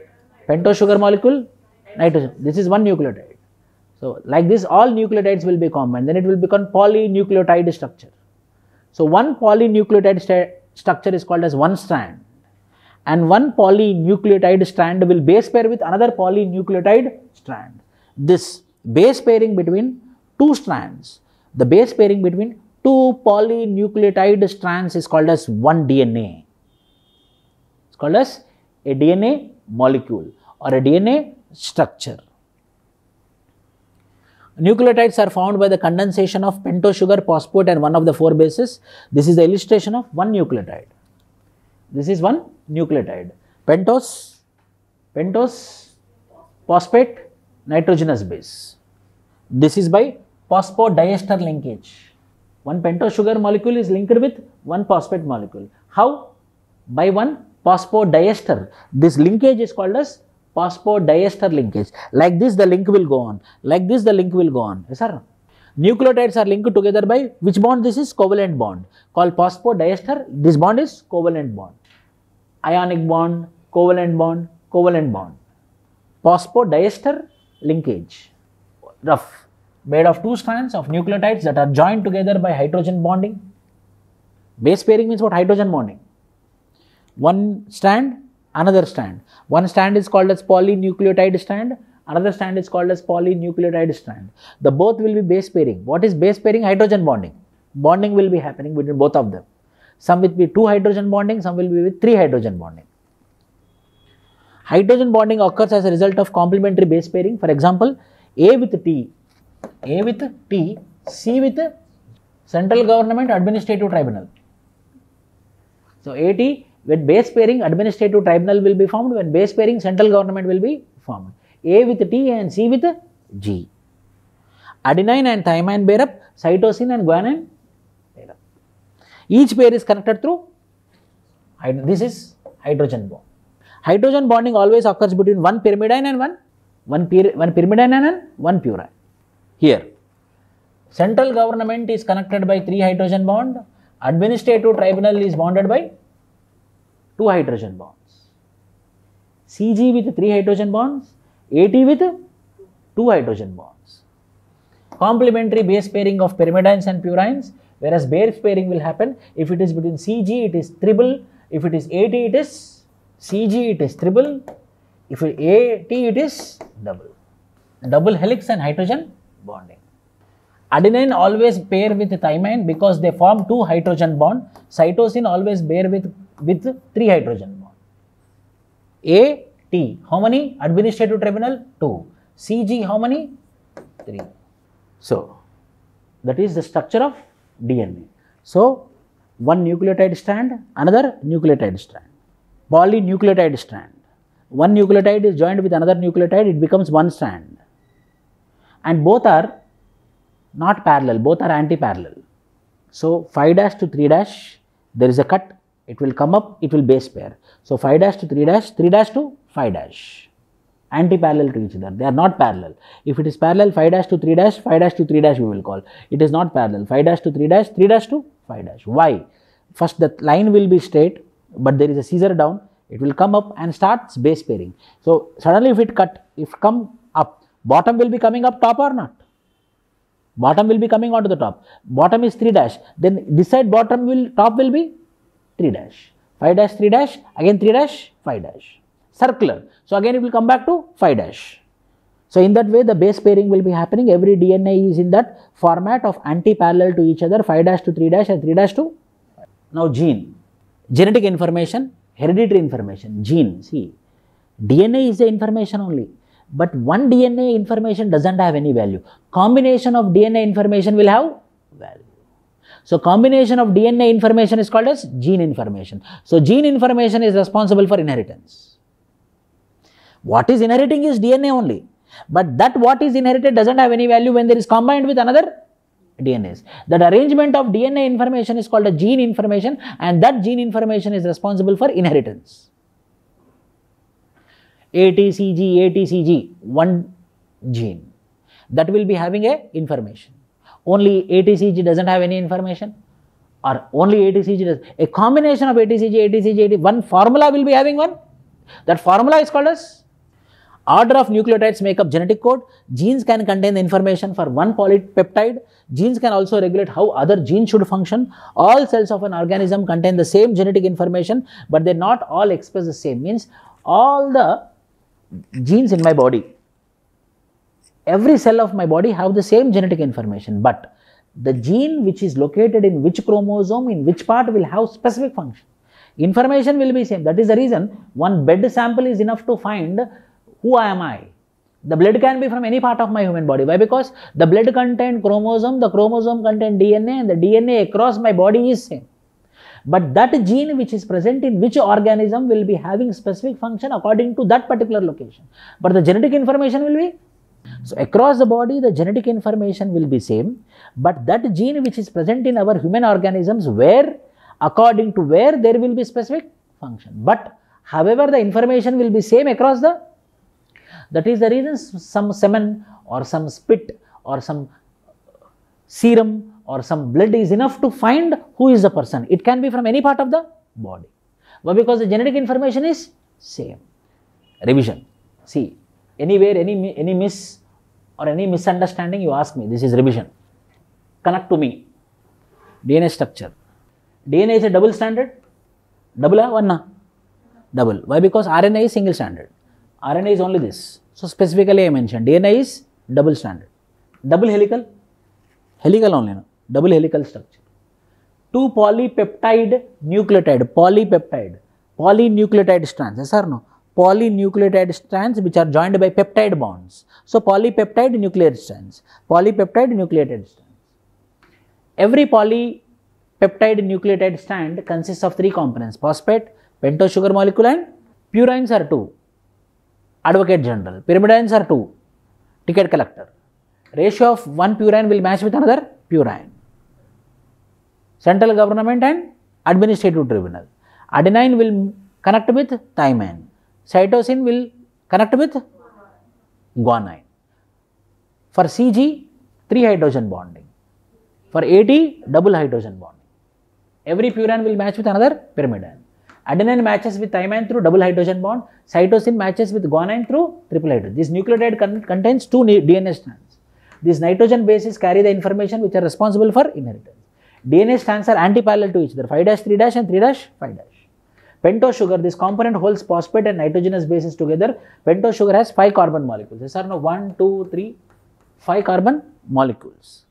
pentose sugar molecule, nitrogen. This is one nucleotide. So, like this all nucleotides will be combined, then it will become polynucleotide structure. So, one polynucleotide st structure is called as one strand and one polynucleotide strand will base pair with another polynucleotide strand. This base pairing between two strands, the base pairing between two polynucleotide strands is called as one DNA. It's called as a DNA molecule or a DNA structure. Nucleotides are formed by the condensation of pentose sugar, phosphate and one of the four bases. This is the illustration of one nucleotide. This is one nucleotide. Pentose, pentose, phosphate, nitrogenous base. This is by phosphodiester linkage. One pentose sugar molecule is linked with one phosphate molecule. How? By one phosphodiester. This linkage is called as phosphodiester linkage. Like this the link will go on. Like this the link will go on. Yes sir? Nucleotides are linked together by which bond? This is covalent bond called phosphodiester. This bond is covalent bond. Ionic bond, covalent bond, covalent bond. Phosphodiester linkage. Rough. Made of two strands of nucleotides that are joined together by hydrogen bonding. Base pairing means what? Hydrogen bonding. One strand, another strand. One strand is called as polynucleotide strand, another strand is called as polynucleotide strand. The both will be base pairing. What is base pairing? Hydrogen bonding. Bonding will be happening between both of them. Some will be two hydrogen bonding, some will be with three hydrogen bonding. Hydrogen bonding occurs as a result of complementary base pairing. For example, A with T, A with T, C with Central Government Administrative Tribunal. So, AT when base pairing administrative tribunal will be formed, when base pairing central government will be formed. A with T and C with G. Adenine and thymine pair up, cytosine and guanine pair up. Each pair is connected through, this is hydrogen bond. Hydrogen bonding always occurs between one pyrimidine and one, one, pyr, one pyrimidine and one purine. Here, central government is connected by three hydrogen bond, administrative tribunal is bonded by two hydrogen bonds. CG with three hydrogen bonds, AT with two hydrogen bonds. Complementary base pairing of pyrimidines and purines, whereas base pairing will happen if it is between CG, it is triple, if it is AT, it is CG, it is triple, If it AT, it is double. Double helix and hydrogen bonding. Adenine always pair with thymine because they form two hydrogen bond. Cytosine always pair with, with three hydrogen bond. A, T, how many? Administrative terminal, 2. CG, how many? 3. So, that is the structure of DNA. So, one nucleotide strand, another nucleotide strand, polynucleotide strand. One nucleotide is joined with another nucleotide, it becomes one strand. And both are not parallel, both are anti-parallel. So, 5 dash to 3 dash, there is a cut, it will come up, it will base pair. So, 5 dash to 3 dash, 3 dash to 5 dash, anti-parallel to each other, they are not parallel. If it is parallel, 5 dash to 3 dash, 5 dash to 3 dash we will call. It is not parallel, 5 dash to 3 dash, 3 dash to 5 dash. Why? First the line will be straight, but there is a scissor down, it will come up and starts base pairing. So, suddenly if it cut, if come up, bottom will be coming up top or not? bottom will be coming onto the top bottom is 3 dash then this side bottom will top will be 3 dash. 5 dash 3 dash again 3 dash 5 dash. Circular. So again it will come back to 5 dash. So in that way the base pairing will be happening. Every dna is in that format of anti parallel to each other 5 dash to 3 dash and 3 dash to now gene. Genetic information hereditary information gene. See dna is the information only. But one DNA information doesn't have any value. Combination of DNA information will have. So, combination of DNA information is called as gene information. So, gene information is responsible for inheritance. What is inheriting is DNA only, but that what is inherited doesn't have any value when there is combined with another DNAs. That arrangement of DNA information is called a gene information and that gene information is responsible for inheritance. ATCG, ATCG, one gene that will be having a information. Only ATCG doesn't have any information or only ATCG does. A combination of ATCG, ATCG, AT, one formula will be having one. That formula is called as order of nucleotides make up genetic code. Genes can contain the information for one polypeptide. Genes can also regulate how other genes should function. All cells of an organism contain the same genetic information, but they not all express the same. Means all the genes in my body, every cell of my body have the same genetic information, but the gene which is located in which chromosome, in which part will have specific function. Information will be same. That is the reason one blood sample is enough to find who I am I. The blood can be from any part of my human body. Why? Because the blood contain chromosome, the chromosome contain DNA and the DNA across my body is same. But that gene which is present in which organism will be having specific function according to that particular location. But the genetic information will be so across the body the genetic information will be same but that gene which is present in our human organisms where according to where there will be specific function. But however the information will be same across the that is the reason some semen or some spit or some serum or some blood is enough to find who is the person. It can be from any part of the body. But because the genetic information is same. Revision. See, anywhere, any, any miss or any misunderstanding, you ask me. This is revision. Connect to me. DNA structure. DNA is a double stranded? Double or one? Double. Why? Because RNA is single stranded. RNA is only this. So, specifically I mentioned DNA is double stranded. Double helical? Helical only. No? double helical structure. Two polypeptide nucleotide, polypeptide, polynucleotide strands, yes or no? Polynucleotide strands which are joined by peptide bonds. So, polypeptide nuclear strands, polypeptide nucleotide strands. Every polypeptide nucleotide strand consists of three components, phosphate, pentose sugar molecule and purines are two, advocate general, pyrimidines are two, ticket collector. Ratio of one purine will match with another purine central government and administrative tribunal. Adenine will connect with thymine. Cytosine will connect with guanine. For CG, 3 hydrogen bonding. For AT, double hydrogen bonding. Every purine will match with another pyrimidine. Adenine matches with thymine through double hydrogen bond. Cytosine matches with guanine through triple hydrogen. This nucleotide con contains two DNA strands. These nitrogen bases carry the information which are responsible for inheritance. DNA strands are anti-parallel to each other 5 dash 3 dash and 3 dash 5 dash. Pentose sugar, this component holds phosphate and nitrogenous bases together. Pentose sugar has 5 carbon molecules. Yes or no? 1, 2, 3, 5 carbon molecules.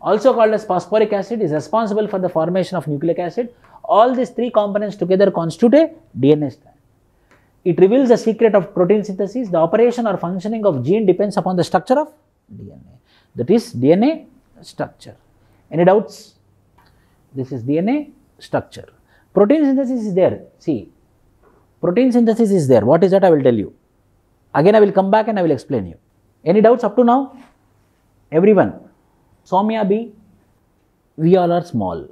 Also called as phosphoric acid is responsible for the formation of nucleic acid. All these three components together constitute a DNA strand. It reveals the secret of protein synthesis. The operation or functioning of gene depends upon the structure of DNA. That is DNA structure. Any doubts? This is DNA structure. Protein synthesis is there. See, protein synthesis is there. What is that? I will tell you. Again, I will come back and I will explain you. Any doubts up to now? Everyone. Soumya B, we all are small.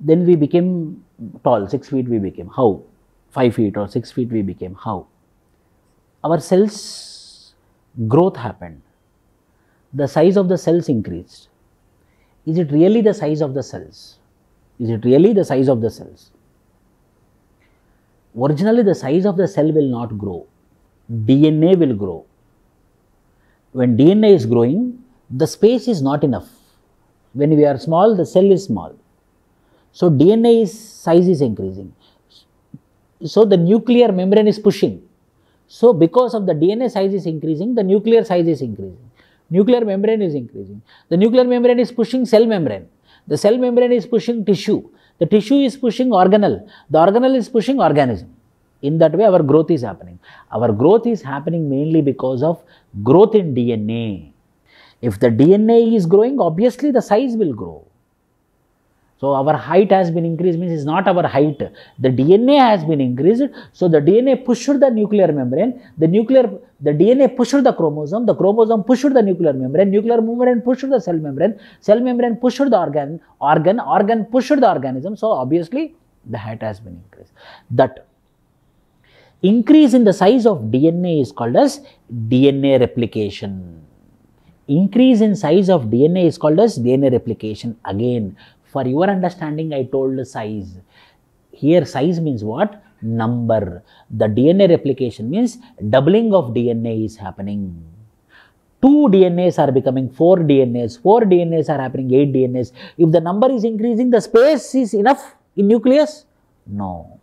Then we became tall, 6 feet we became. How? 5 feet or 6 feet we became. How? Our cells growth happened. The size of the cells increased. Is it really the size of the cells? Is it really the size of the cells? Originally, the size of the cell will not grow. DNA will grow. When DNA is growing, the space is not enough. When we are small, the cell is small. So, DNA is, size is increasing. So, the nuclear membrane is pushing. So, because of the DNA size is increasing, the nuclear size is increasing. Nuclear membrane is increasing. The nuclear membrane is pushing cell membrane. The cell membrane is pushing tissue. The tissue is pushing organelle. The organelle is pushing organism. In that way, our growth is happening. Our growth is happening mainly because of growth in DNA. If the DNA is growing, obviously the size will grow. So, our height has been increased means it's not our height. The DNA has been increased. So, the DNA pushed the nuclear membrane. The nuclear, the DNA pushed the chromosome. The chromosome pushed the nuclear membrane. Nuclear membrane pushed the cell membrane. Cell membrane pushed the organ. Organ, organ pushed the organism. So, obviously the height has been increased. That increase in the size of DNA is called as DNA replication. Increase in size of DNA is called as DNA replication. Again, for your understanding, I told size. Here, size means what? Number. The DNA replication means doubling of DNA is happening. Two DNAs are becoming four DNAs, four DNAs are happening eight DNAs. If the number is increasing, the space is enough in nucleus? No.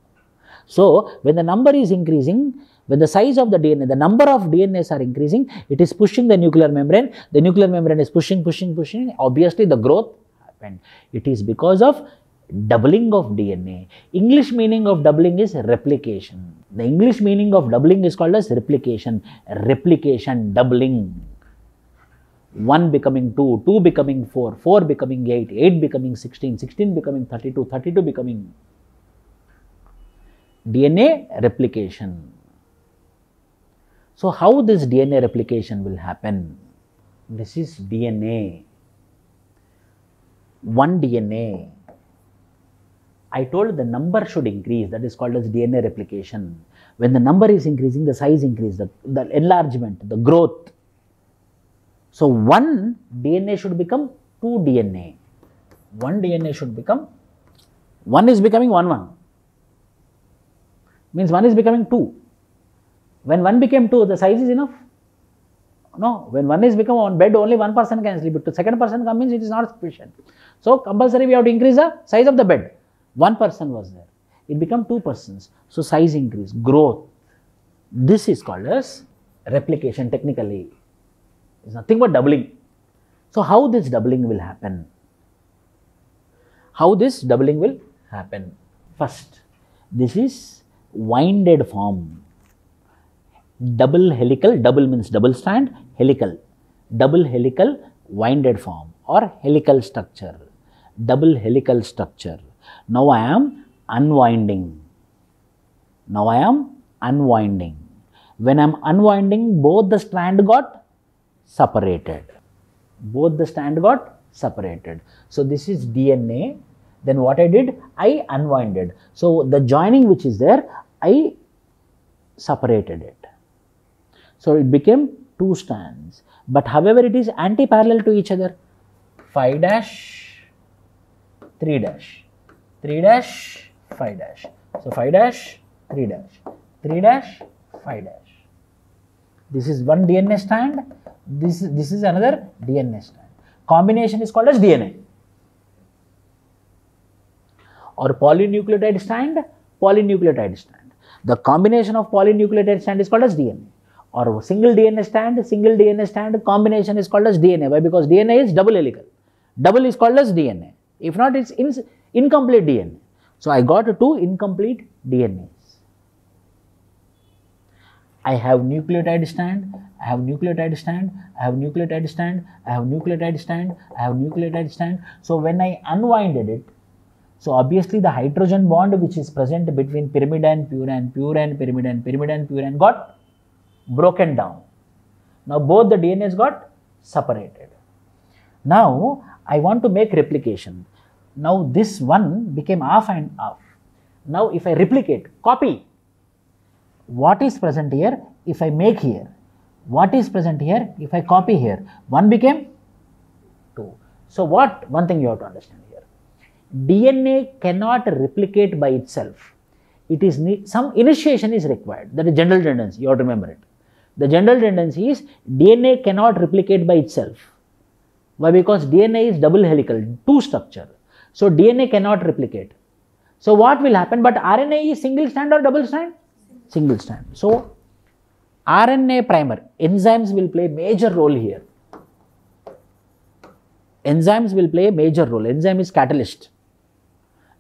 So, when the number is increasing, when the size of the DNA, the number of DNAs are increasing, it is pushing the nuclear membrane. The nuclear membrane is pushing, pushing, pushing. Obviously, the growth happened. It is because of doubling of DNA. English meaning of doubling is replication. The English meaning of doubling is called as replication. Replication, doubling. 1 becoming 2, 2 becoming 4, 4 becoming 8, 8 becoming 16, 16 becoming 32, 32 becoming DNA replication. So, how this DNA replication will happen? This is DNA. One DNA. I told the number should increase, that is called as DNA replication. When the number is increasing, the size increase, the, the enlargement, the growth. So, one DNA should become two DNA. One DNA should become, one is becoming 1 1 means 1 is becoming 2. When 1 became 2, the size is enough. No, when 1 is become on bed, only one person can sleep. But to second person come means it is not sufficient. So, compulsory we have to increase the size of the bed. One person was there. It become two persons. So, size increase, growth. This is called as replication technically. It's nothing but doubling. So, how this doubling will happen? How this doubling will happen? First, this is winded form. Double helical, double means double strand, helical, double helical winded form or helical structure, double helical structure. Now I am unwinding. Now I am unwinding. When I am unwinding, both the strand got separated. Both the strand got separated. So this is DNA then what I did? I unwinded. So the joining which is there, I separated it. So it became two strands. But however, it is anti-parallel to each other. 5 dash, 3 dash, 3 dash, 5 dash. So 5 dash, 3 dash, 3 dash, 5 dash. This is one DNA strand. This, this is another DNA strand. Combination is called as DNA. or polynucleotide strand, polynucleotide strand. The combination of polynucleotide strand is called as DNA or single DNA strand, single DNA strand combination is called as DNA. Why? Because DNA is double helical. Double is called as DNA. If not, it's in, incomplete DNA. So, I got two incomplete DNAs. I have nucleotide strand, I have nucleotide strand, I have nucleotide strand, I have nucleotide strand, I have nucleotide strand. So, when I unwinded it, so obviously the hydrogen bond which is present between pyrimidine, purine, purine, pyrimidine, pyrimidine, purine got broken down. Now, both the DNAs got separated. Now, I want to make replication. Now, this one became off and off. Now, if I replicate, copy, what is present here if I make here? What is present here if I copy here? 1 became 2. So, what one thing you have to understand here DNA cannot replicate by itself. It is some initiation is required. That is general tendency. You have to remember it. The general tendency is DNA cannot replicate by itself. Why? Because DNA is double helical, two structure. So DNA cannot replicate. So what will happen? But RNA is single strand or double strand? Single strand. So RNA primer, enzymes will play major role here. Enzymes will play a major role. Enzyme is catalyst.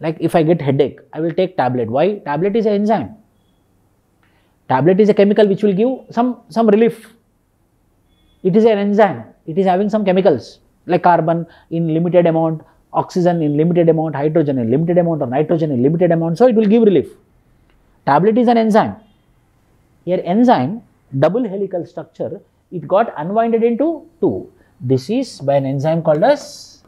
Like if I get headache, I will take tablet. Why? Tablet is an enzyme. Tablet is a chemical which will give some, some relief. It is an enzyme. It is having some chemicals like carbon in limited amount, oxygen in limited amount, hydrogen in limited amount or nitrogen in limited amount. So, it will give relief. Tablet is an enzyme. Here enzyme, double helical structure, it got unwinded into two. This is by an enzyme called as,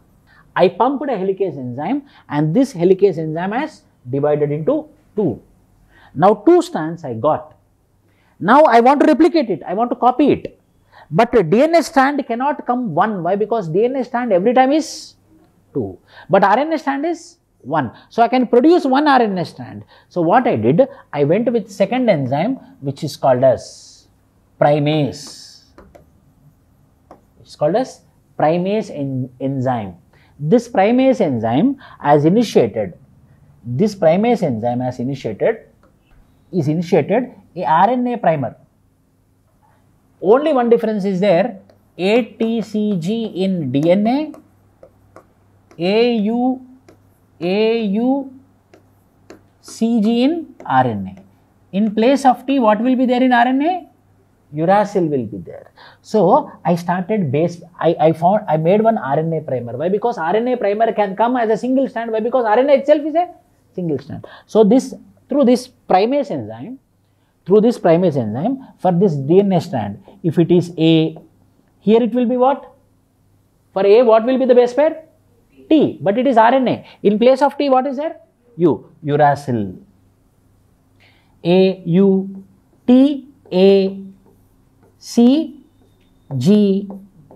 I pumped a helicase enzyme and this helicase enzyme has divided into two. Now, two strands I got. Now, I want to replicate it, I want to copy it. But DNA strand cannot come 1. Why? Because DNA strand every time is 2. But RNA strand is 1. So, I can produce one RNA strand. So, what I did? I went with second enzyme which is called as primase. It's called as primase en enzyme. This primase enzyme has initiated, this primase enzyme has initiated, is initiated a RNA primer. Only one difference is there, ATCG in DNA AU, AU, CG in RNA. In place of T, what will be there in RNA? Uracil will be there. So, I started base, I, I found, I made one RNA primer. Why? Because RNA primer can come as a single strand. Why? Because RNA itself is a single strand. So, this, through this primase enzyme, through this primase enzyme, for this DNA strand, if it is A, here it will be what? For A, what will be the base pair? T, but it is RNA. In place of T, what is there? U, uracil. A, U, T, A, C, G,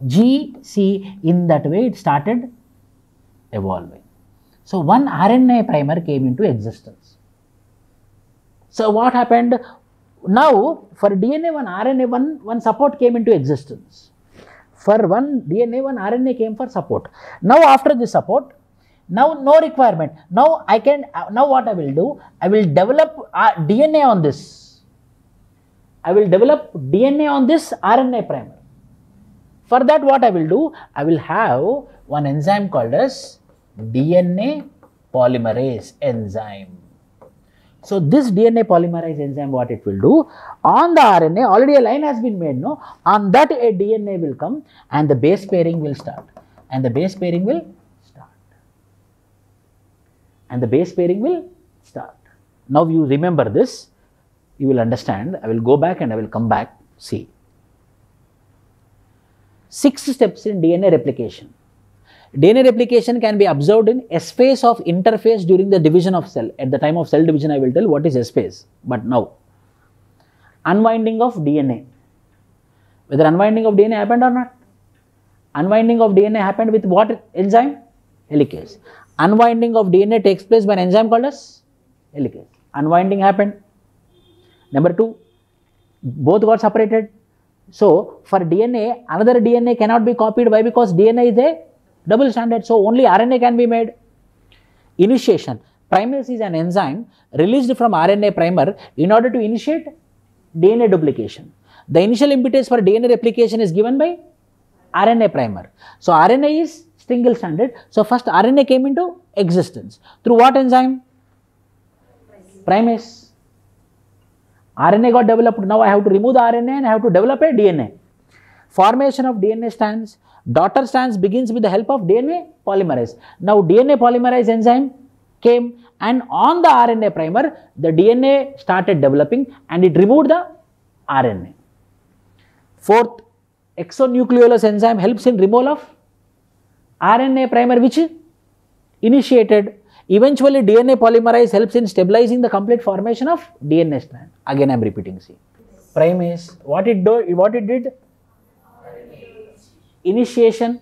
G, C. In that way, it started evolving. So, one RNA primer came into existence. So, what happened? Now, for DNA 1, RNA 1, one support came into existence for one DNA, one RNA came for support. Now after the support, now no requirement. Now I can, now what I will do, I will develop uh, DNA on this. I will develop DNA on this RNA primer. For that what I will do, I will have one enzyme called as DNA polymerase enzyme. So, this DNA polymerase enzyme what it will do? On the RNA already a line has been made no? On that a DNA will come and the base pairing will start. And the base pairing will start. And the base pairing will start. Now, you remember this. You will understand. I will go back and I will come back. See. Six steps in DNA replication. DNA replication can be observed in S phase of interphase during the division of cell. At the time of cell division, I will tell what is S phase. But now, unwinding of DNA. Whether unwinding of DNA happened or not? Unwinding of DNA happened with what enzyme? Helicase. Unwinding of DNA takes place by an enzyme called as helicase. Unwinding happened. Number two, both got separated. So, for DNA, another DNA cannot be copied. Why? Because DNA is a double stranded. So, only RNA can be made. Initiation. Primase is an enzyme released from RNA primer in order to initiate DNA duplication. The initial impetus for DNA replication is given by RNA primer. So, RNA is single stranded. So, first RNA came into existence through what enzyme? Primase. RNA got developed. Now, I have to remove the RNA and I have to develop a DNA. Formation of DNA strands. Daughter strands begins with the help of DNA polymerase. Now, DNA polymerase enzyme came and on the RNA primer, the DNA started developing and it removed the RNA. Fourth, exonucleolase enzyme helps in removal of RNA primer which initiated. Eventually, DNA polymerase helps in stabilizing the complete formation of DNA strand. Again, I am repeating. See, primase. What it do? What it did? Initiation.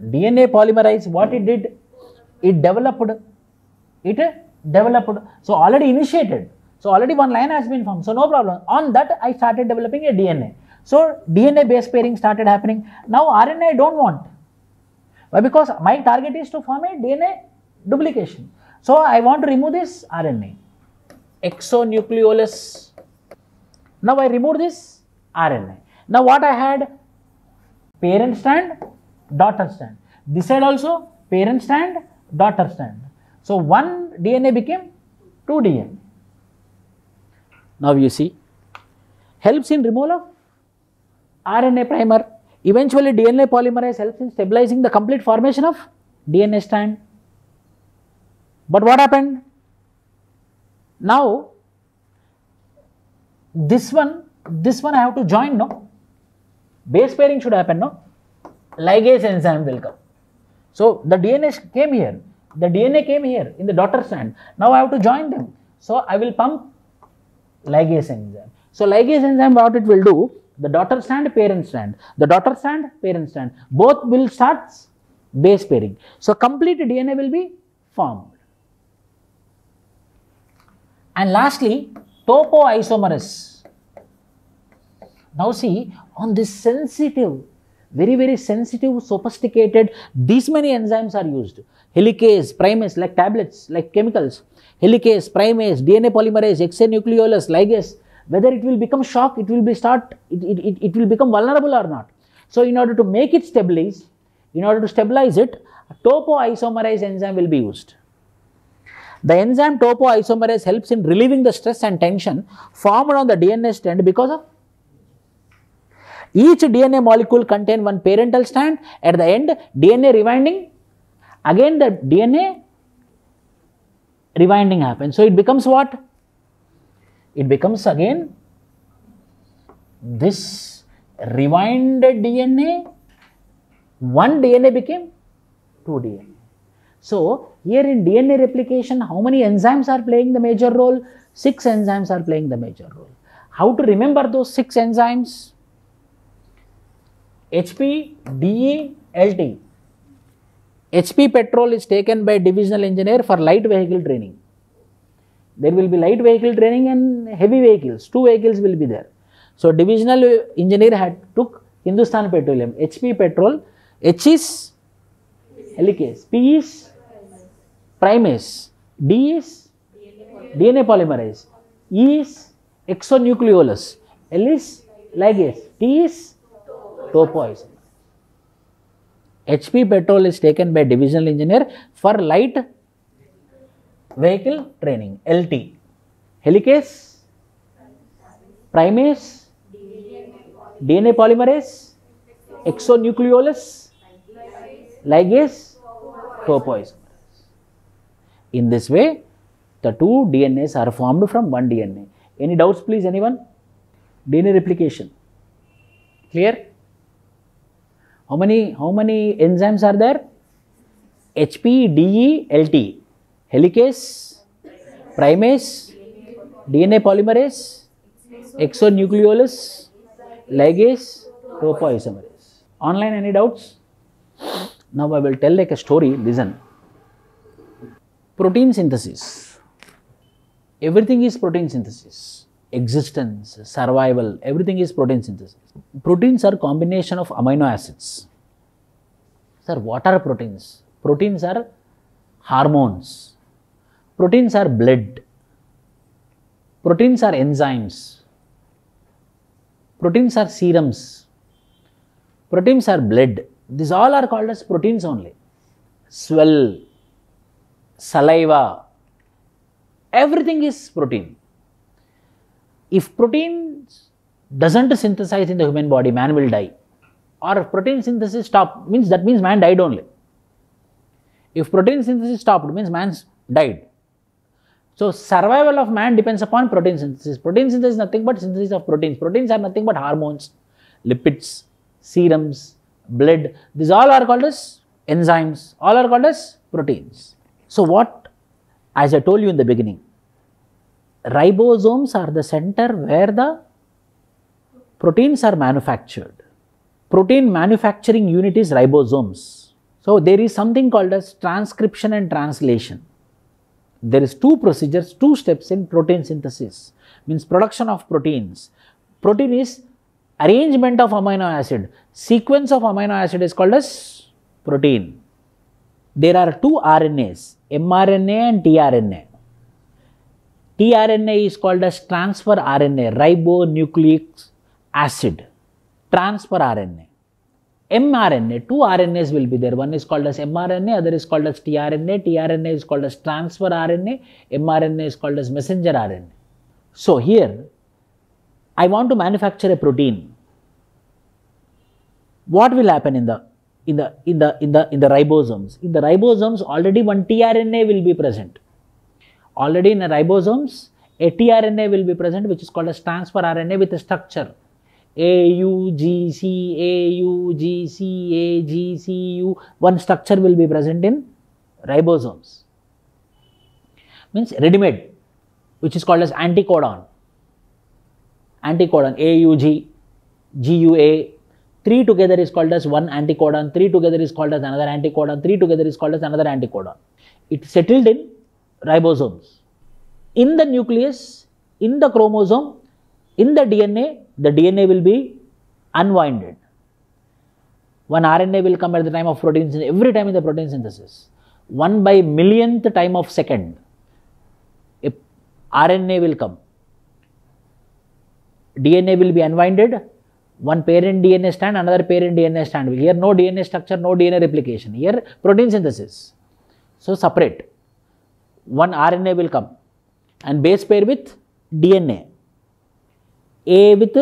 DNA polymerase. What it did? It developed. It developed. So already initiated. So already one line has been formed. So no problem. On that, I started developing a DNA. So DNA base pairing started happening. Now RNA I don't want. Why? Because my target is to form a DNA duplication. So I want to remove this RNA. Exonucleolus. Now I remove this RNA. Now what I had? Parent strand, daughter strand. This side also parent strand, daughter strand. So one DNA became two DNA. Now you see, helps in removal of RNA primer. Eventually DNA polymerase helps in stabilizing the complete formation of DNA strand. But what happened? Now, this one, this one I have to join, no? Base pairing should happen, no? Ligase enzyme will come. So, the DNA came here, the DNA came here in the daughter strand. Now, I have to join them. So, I will pump ligase enzyme. So, ligase enzyme what it will do, the daughter strand, parent strand, the daughter strand, parent strand, both will start base pairing. So, complete DNA will be formed. And lastly, topoisomerase. Now see, on this sensitive, very very sensitive, sophisticated, these many enzymes are used. Helicase, primase, like tablets, like chemicals. Helicase, primase, DNA polymerase, exonucleolase, ligase. Whether it will become shock, it will be start, it, it, it, it will become vulnerable or not. So in order to make it stabilize, in order to stabilize it, topoisomerase enzyme will be used. The enzyme topoisomerase helps in relieving the stress and tension formed on the DNA strand because of each DNA molecule contain one parental strand. At the end, DNA rewinding. Again, the DNA rewinding happens. So it becomes what? It becomes again this rewinded DNA. One DNA became two DNA. So, here in DNA replication, how many enzymes are playing the major role? Six enzymes are playing the major role. How to remember those six enzymes? HP, DE. HP petrol is taken by divisional engineer for light vehicle training. There will be light vehicle training and heavy vehicles, two vehicles will be there. So, divisional engineer had took Hindustan Petroleum, HP petrol, H is helicase, P is primase, D is DNA polymerase, E is exonucleolus, L is ligase, T is topoisomerase. HP petrol is taken by divisional engineer for light vehicle training, LT. Helicase, primase, DNA polymerase, exonucleolus, ligase, topoisomerase. In this way, the two DNAs are formed from one DNA. Any doubts, please, anyone? DNA replication. Clear? How many, how many enzymes are there? HP, DE, LT. Helicase, primase, DNA polymerase, exonucleolase, ligase, topoisomerase. Online, any doubts? Now I will tell like a story, listen. Protein synthesis. Everything is protein synthesis. Existence, survival, everything is protein synthesis. Proteins are combination of amino acids. Sir, what are proteins? Proteins are hormones. proteins are blood, proteins are enzymes, proteins are serums, proteins are blood. These all are called as proteins only. Swell, saliva, everything is protein. If protein doesn't synthesize in the human body, man will die. Or if protein synthesis stop, means that means man died only. If protein synthesis stopped, means man's died. So survival of man depends upon protein synthesis. Protein synthesis is nothing but synthesis of proteins. Proteins are nothing but hormones, lipids, serums, blood. These all are called as enzymes. All are called as proteins. So what, as I told you in the beginning, ribosomes are the center where the proteins are manufactured. Protein manufacturing unit is ribosomes. So there is something called as transcription and translation. There is two procedures, two steps in protein synthesis, means production of proteins. Protein is arrangement of amino acid. Sequence of amino acid is called as protein. There are two RNAs, mRNA and tRNA tRNA is called as transfer RNA, ribonucleic acid, transfer RNA. mRNA, two RNAs will be there. One is called as mRNA, other is called as tRNA. tRNA is called as transfer RNA, mRNA is called as messenger RNA. So here, I want to manufacture a protein. What will happen in the in the in the in the in the ribosomes? In the ribosomes, already one tRNA will be present Already in ribosomes, a tRNA will be present which is called as transfer RNA with a structure A, U, G, C, A, U, G, C, A, G, C, U. One structure will be present in ribosomes. Means ready-made which is called as anticodon. Anticodon AUG, A, U, G, G, U, A. Three together is called as one anticodon, three together is called as another anticodon, three together is called as another anticodon. It settled in ribosomes. In the nucleus, in the chromosome, in the DNA, the DNA will be unwinded. One RNA will come at the time of protein synthesis, every time in the protein synthesis. One by millionth time of second, a RNA will come. DNA will be unwinded, one parent DNA strand, another parent DNA strand. Here no DNA structure, no DNA replication. Here protein synthesis. So separate one RNA will come and base pair with DNA. A with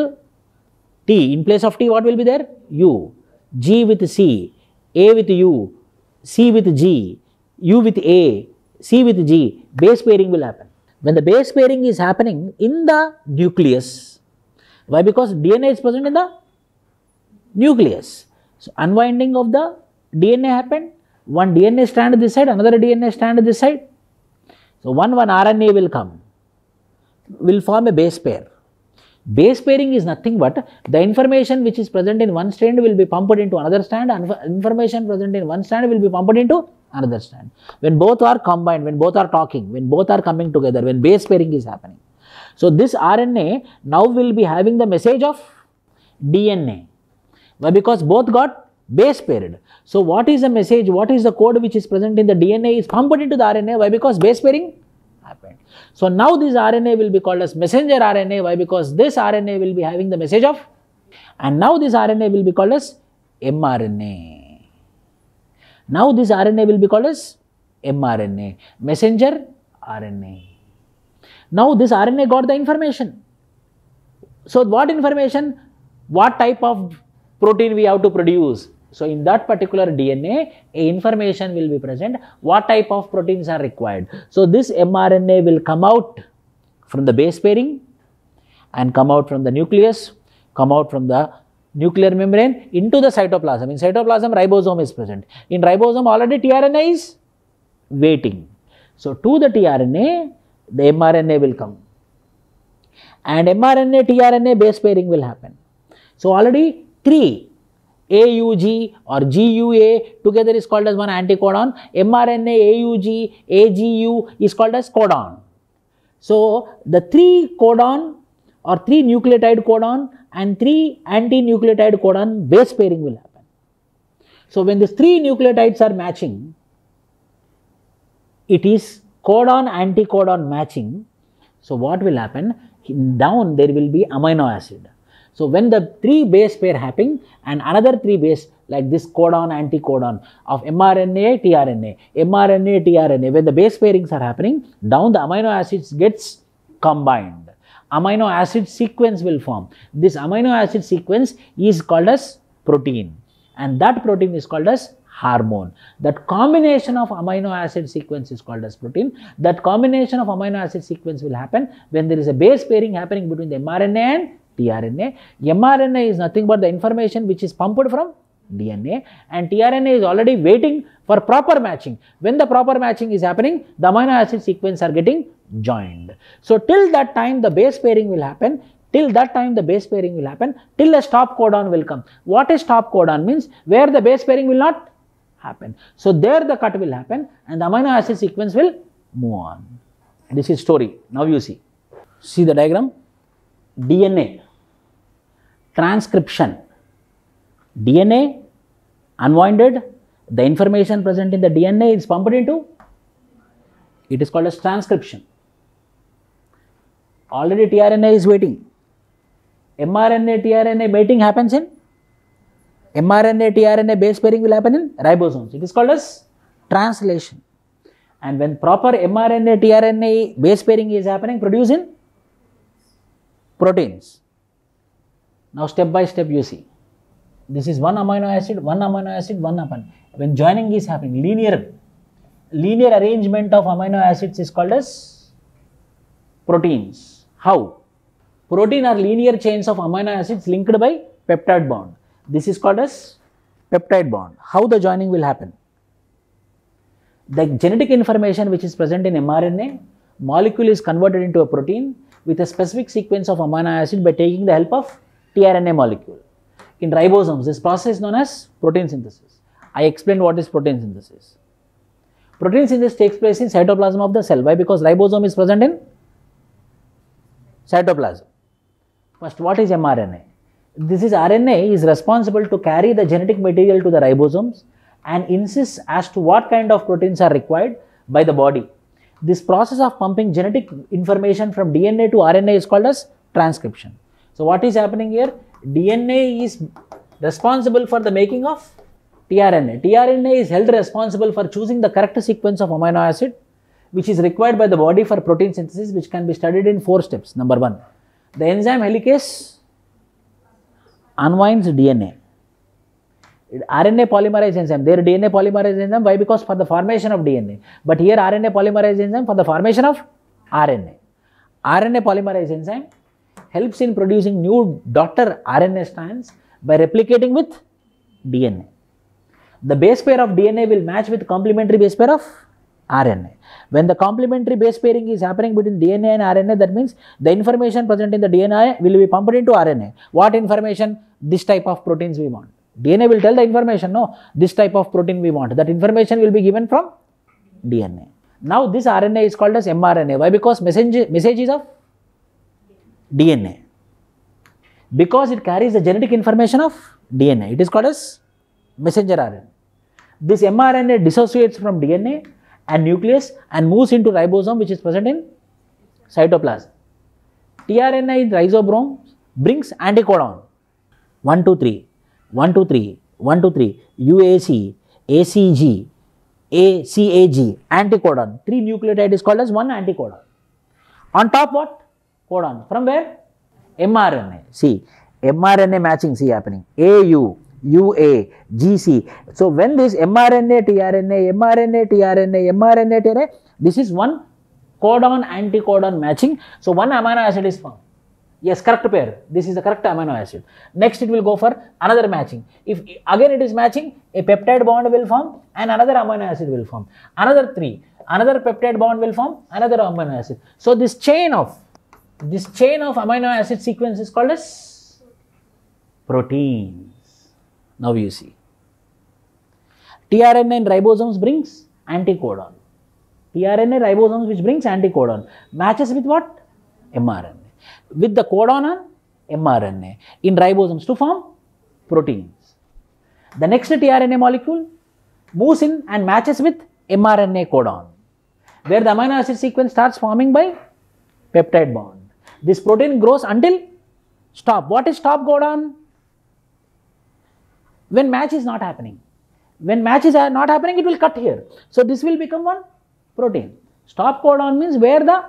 T, in place of T what will be there? U. G with C, A with U, C with G, U with A, C with G, base pairing will happen. When the base pairing is happening in the nucleus, why? Because DNA is present in the nucleus. So, unwinding of the DNA happened, one DNA strand this side, another DNA strand this side, so, one one RNA will come, will form a base pair. Base pairing is nothing but the information which is present in one strand will be pumped into another strand and information present in one strand will be pumped into another strand. When both are combined, when both are talking, when both are coming together, when base pairing is happening. So, this RNA now will be having the message of DNA. Why? Because both got base paired. So, what is the message, what is the code which is present in the DNA is pumped into the RNA, why? Because base pairing happened. So, now this RNA will be called as messenger RNA, why? Because this RNA will be having the message of, and now this RNA will be called as mRNA. Now, this RNA will be called as mRNA, messenger RNA. Now, this RNA got the information. So, what information? What type of protein we have to produce? So, in that particular DNA, information will be present, what type of proteins are required. So, this mRNA will come out from the base pairing and come out from the nucleus, come out from the nuclear membrane into the cytoplasm. In cytoplasm, ribosome is present. In ribosome, already tRNA is waiting. So, to the tRNA, the mRNA will come and mRNA tRNA base pairing will happen. So, already 3 AUG or GUA together is called as one anticodon. mRNA, AUG, AGU is called as codon. So, the three codon or three nucleotide codon and three anti-nucleotide codon base pairing will happen. So, when these three nucleotides are matching, it is codon anticodon matching, so what will happen? Down there will be amino acid. So when the three base pair happen and another three base like this codon anticodon of mRNA tRNA, mRNA tRNA, when the base pairings are happening, down the amino acids gets combined. Amino acid sequence will form. This amino acid sequence is called as protein and that protein is called as hormone. That combination of amino acid sequence is called as protein. That combination of amino acid sequence will happen when there is a base pairing happening between the mRNA and tRNA. mRNA is nothing but the information which is pumped from DNA and tRNA is already waiting for proper matching. When the proper matching is happening, the amino acid sequence are getting joined. So, till that time the base pairing will happen Till that time the base pairing will happen, till a stop codon will come. What is stop codon means? Where the base pairing will not happen. So, there the cut will happen and the amino acid sequence will move on. This is story. Now you see. See the diagram? DNA, transcription, DNA unwinded, the information present in the DNA is pumped into, it is called as transcription. Already tRNA is waiting mRNA tRNA mating happens in mRNA tRNA base pairing will happen in ribosomes. It is called as translation. And when proper mRNA tRNA base pairing is happening, produce in proteins. Now step by step you see. This is one amino acid, one amino acid, one amino. When joining is happening, linear linear arrangement of amino acids is called as proteins. How? Protein are linear chains of amino acids linked by peptide bond. This is called as peptide bond. How the joining will happen? The genetic information which is present in mRNA molecule is converted into a protein with a specific sequence of amino acid by taking the help of tRNA molecule. In ribosomes, this process is known as protein synthesis. I explained what is protein synthesis. Protein synthesis takes place in cytoplasm of the cell. Why? Because ribosome is present in cytoplasm. First, what is mRNA? This is RNA is responsible to carry the genetic material to the ribosomes and insists as to what kind of proteins are required by the body. This process of pumping genetic information from DNA to RNA is called as transcription. So, what is happening here? DNA is responsible for the making of tRNA. tRNA is held responsible for choosing the correct sequence of amino acid which is required by the body for protein synthesis which can be studied in four steps. Number one, the enzyme helicase unwinds DNA. RNA polymerase enzyme, their DNA polymerase enzyme, why? Because for the formation of DNA. But here RNA polymerase enzyme for the formation of RNA. RNA polymerase enzyme helps in producing new daughter RNA strands by replicating with DNA. The base pair of DNA will match with complementary base pair of RNA. When the complementary base pairing is happening between DNA and RNA, that means the information present in the DNA will be pumped into RNA. What information? This type of proteins we want. DNA will tell the information, no, this type of protein we want. That information will be given from DNA. Now this RNA is called as mRNA. Why? Because message, message is of DNA. Because it carries the genetic information of DNA. It is called as messenger RNA. This mRNA dissociates from DNA and nucleus and moves into ribosome which is present in cytoplasm. tRNA in ribosome brings anticodon 1 2 3 1 2 3 1 2 3 UAC ACG ACAG anticodon 3 nucleotide is called as one anticodon. On top what? Codon from where? mRNA. See mRNA matching see happening AU UA, GC. So, when this mRNA, tRNA, mRNA, tRNA, mRNA, tRNA, this is one codon anticodon matching. So, one amino acid is formed. Yes, correct pair. This is the correct amino acid. Next, it will go for another matching. If again it is matching, a peptide bond will form and another amino acid will form. Another three, another peptide bond will form, another amino acid. So, this chain of this chain of amino acid sequence is called as protein. Now you see. tRNA in ribosomes brings anticodon. tRNA ribosomes which brings anticodon matches with what? mRNA. With the codon on mRNA in ribosomes to form proteins. The next tRNA molecule moves in and matches with mRNA codon. where the amino acid sequence starts forming by peptide bond. This protein grows until stop. What is stop codon? When match is not happening. When match is not happening, it will cut here. So this will become one protein. Stop codon means where the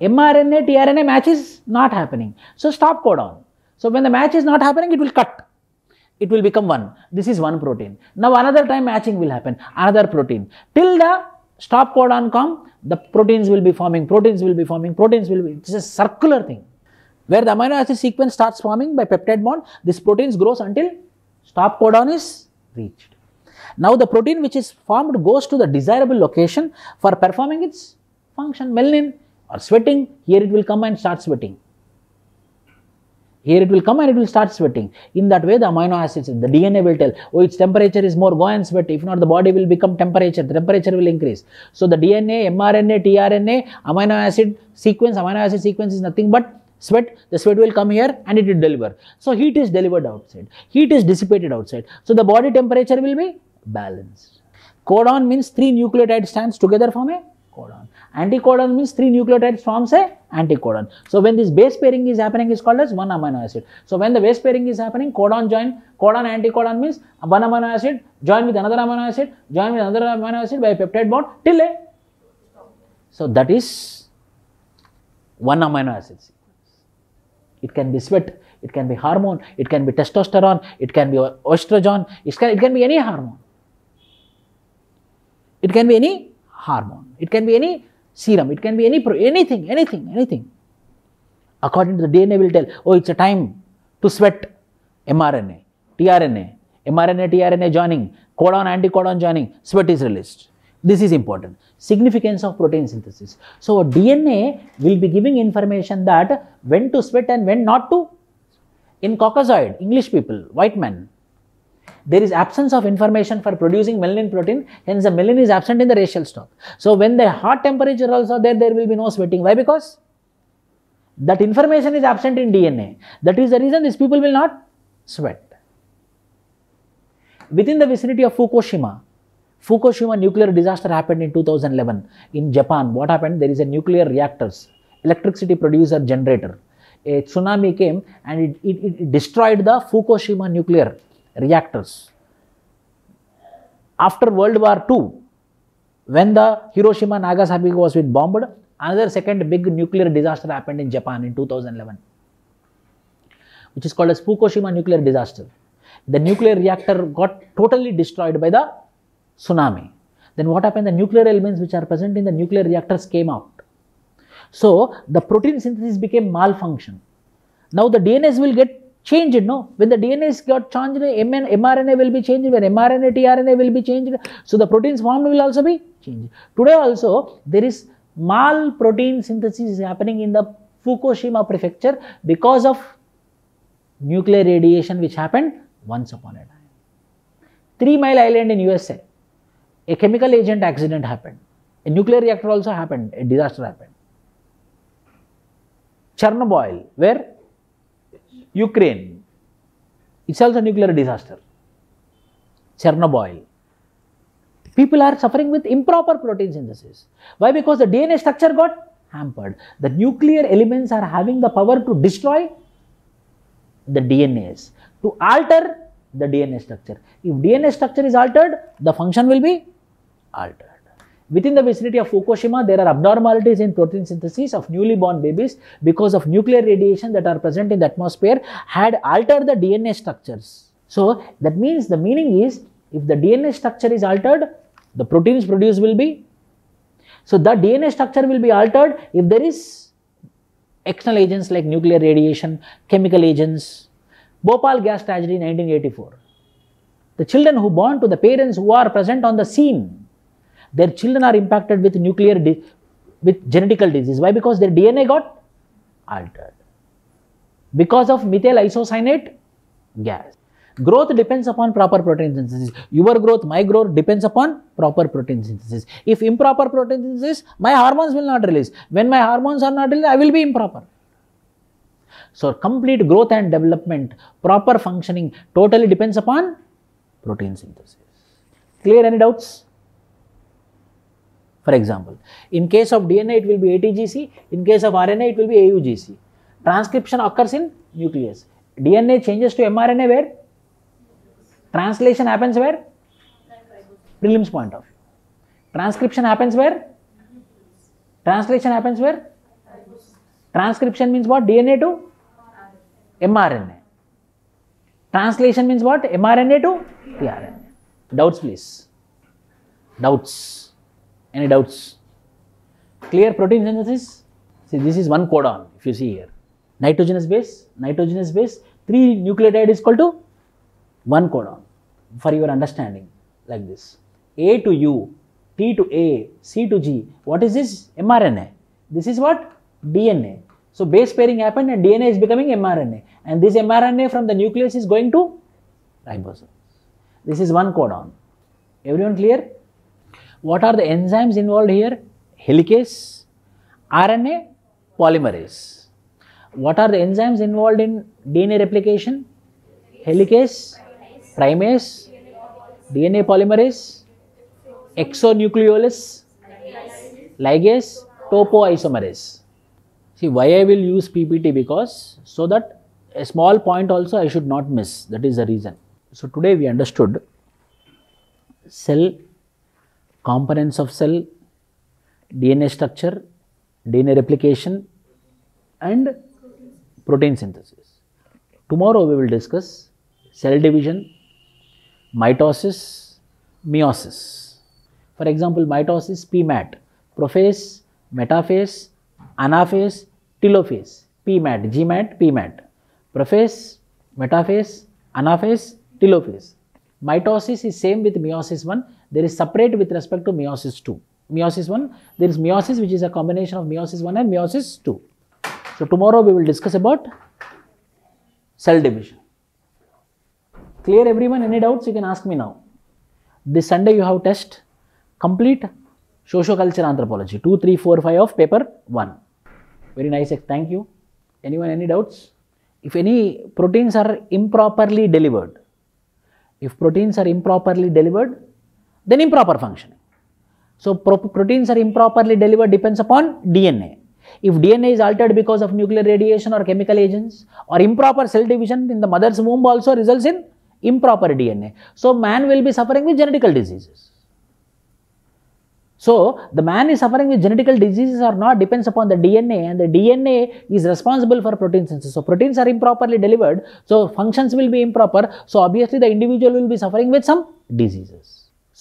mRNA, tRNA match is not happening. So stop codon. So when the match is not happening, it will cut. It will become one. This is one protein. Now another time matching will happen. Another protein. Till the stop codon come, the proteins will be forming, proteins will be forming, proteins will be, it's a circular thing. Where the amino acid sequence starts forming by peptide bond, this proteins grows until stop codon is reached. Now the protein which is formed goes to the desirable location for performing its function, melanin or sweating, here it will come and start sweating. Here it will come and it will start sweating. In that way, the amino acids, the DNA will tell, oh, its temperature is more, go and sweat. If not, the body will become temperature, the temperature will increase. So, the DNA, mRNA, tRNA, amino acid sequence, amino acid sequence is nothing but sweat. The sweat will come here and it will deliver. So, heat is delivered outside, heat is dissipated outside. So, the body temperature will be balanced. Codon means three nucleotide stands together form a codon. Anticodon means three nucleotides forms a anticodon. So when this base pairing is happening is called as one amino acid. So when the base pairing is happening, codon join, codon anticodon means one amino acid join with another amino acid, join with another amino acid by a peptide bond till a. So that is one amino acid sequence. It can be sweat, it can be hormone, it can be testosterone, it can be estrogen, it can, it can be any hormone. It can be any hormone. It can be any serum, it can be any anything, anything, anything. According to the DNA will tell, oh, it's a time to sweat mRNA, tRNA, mRNA, tRNA joining, codon, anticodon joining, sweat is released. This is important. Significance of protein synthesis. So, DNA will be giving information that when to sweat and when not to. In Caucasoid, English people, white men, there is absence of information for producing melanin protein, hence the melanin is absent in the racial stock. So when the hot temperature also there, there will be no sweating. Why? Because that information is absent in DNA. That is the reason these people will not sweat. Within the vicinity of Fukushima, Fukushima nuclear disaster happened in 2011 in Japan. What happened? There is a nuclear reactors, electricity producer generator. A tsunami came and it, it, it destroyed the Fukushima nuclear reactors. After World War II, when the Hiroshima Nagasaki was bombed, another second big nuclear disaster happened in Japan in 2011, which is called as Fukushima nuclear disaster. The nuclear reactor got totally destroyed by the tsunami. Then what happened? The nuclear elements which are present in the nuclear reactors came out. So the protein synthesis became malfunction. Now the DNAs will get changed, no? When the DNA is got changed, mRNA will be changed, when mRNA, tRNA will be changed, so the proteins formed will also be changed. Today also, there is mal protein synthesis is happening in the Fukushima prefecture because of nuclear radiation which happened once upon a time. Three Mile Island in USA, a chemical agent accident happened. A nuclear reactor also happened, a disaster happened. Chernobyl, where Ukraine, it's also a nuclear disaster. Chernobyl. People are suffering with improper protein synthesis. Why? Because the DNA structure got hampered. The nuclear elements are having the power to destroy the DNAs, to alter the DNA structure. If DNA structure is altered, the function will be altered. Within the vicinity of Fukushima, there are abnormalities in protein synthesis of newly born babies because of nuclear radiation that are present in the atmosphere had altered the DNA structures. So, that means the meaning is if the DNA structure is altered, the proteins produced will be. So, the DNA structure will be altered if there is external agents like nuclear radiation, chemical agents. Bhopal gas tragedy 1984. The children who born to the parents who are present on the scene their children are impacted with nuclear, with genetical disease. Why? Because their DNA got altered. Because of methyl isocyanate gas. Growth depends upon proper protein synthesis. Your growth, my growth depends upon proper protein synthesis. If improper protein synthesis, my hormones will not release. When my hormones are not released, I will be improper. So, complete growth and development, proper functioning totally depends upon protein synthesis. Clear any doubts? For example. In case of DNA, it will be ATGC. In case of RNA, it will be AUGC. Transcription occurs in nucleus. DNA changes to mRNA where? Translation happens where? Prelims point of. Transcription happens where? Translation happens where? Transcription means what? DNA to mRNA. Translation means what? mRNA to tRNA. Doubts, please. Doubts. Any doubts? Clear protein synthesis? See, this is one codon, if you see here. Nitrogenous base, nitrogenous base, three nucleotide is equal to one codon for your understanding, like this. A to U, T to A, C to G. What is this? mRNA. This is what? DNA. So base pairing happened and DNA is becoming mRNA. And this mRNA from the nucleus is going to ribosome. This is one codon. Everyone clear? What are the enzymes involved here? Helicase, RNA, polymerase. What are the enzymes involved in DNA replication? Helicase, primase, DNA polymerase, exonucleolase, ligase, topoisomerase. See why I will use PPT because so that a small point also I should not miss that is the reason. So today we understood cell, components of cell, DNA structure, DNA replication and protein synthesis. Tomorrow we will discuss cell division, mitosis, meiosis. For example, mitosis PMAT, prophase, metaphase, anaphase, telophase, PMAT, GMAT, PMAT, prophase, metaphase, anaphase, telophase. Mitosis is same with meiosis 1, there is separate with respect to meiosis 2. Meiosis 1, there is meiosis which is a combination of meiosis 1 and meiosis 2. So, tomorrow we will discuss about cell division. Clear everyone? Any doubts? You can ask me now. This Sunday you have test complete socioculture anthropology 2, 3, 4, 5 of paper 1. Very nice. Thank you. Anyone? Any doubts? If any proteins are improperly delivered, if proteins are improperly delivered, then improper functioning. So, pro proteins are improperly delivered depends upon DNA. If DNA is altered because of nuclear radiation or chemical agents or improper cell division in the mother's womb also results in improper DNA. So, man will be suffering with genetical diseases. So, the man is suffering with genetical diseases or not depends upon the DNA and the DNA is responsible for protein synthesis. So, proteins are improperly delivered. So, functions will be improper. So, obviously the individual will be suffering with some diseases.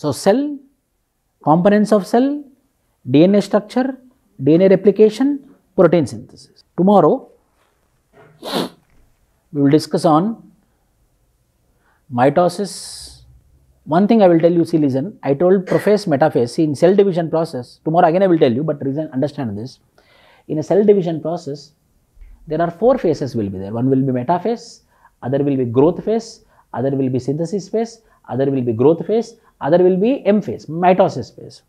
So, cell, components of cell, DNA structure, DNA replication, protein synthesis. Tomorrow, we will discuss on mitosis. One thing I will tell you, see, listen, I told prophase metaphase, see, in cell division process, tomorrow again I will tell you, but reason, understand this. In a cell division process, there are four phases will be there. One will be metaphase, other will be growth phase, other will be synthesis phase, other will be growth phase, other will be M phase, mitosis phase.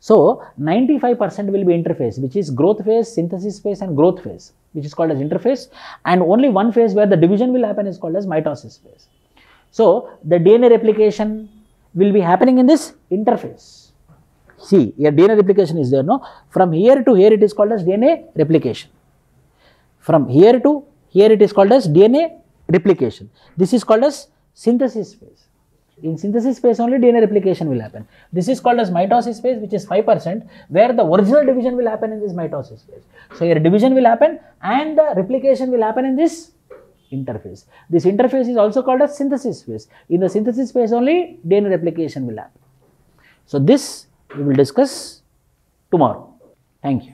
So, 95% will be interphase, which is growth phase, synthesis phase and growth phase, which is called as interphase and only one phase where the division will happen is called as mitosis phase. So, the DNA replication will be happening in this interphase. See, your DNA replication is there, no? From here to here it is called as DNA replication. From here to here it is called as DNA replication. This is called as synthesis phase. In synthesis phase only DNA replication will happen. This is called as mitosis phase which is 5% where the original division will happen in this mitosis phase. So, here division will happen and the replication will happen in this interphase. This interphase is also called as synthesis phase. In the synthesis phase only DNA replication will happen. So, this we will discuss tomorrow. Thank you.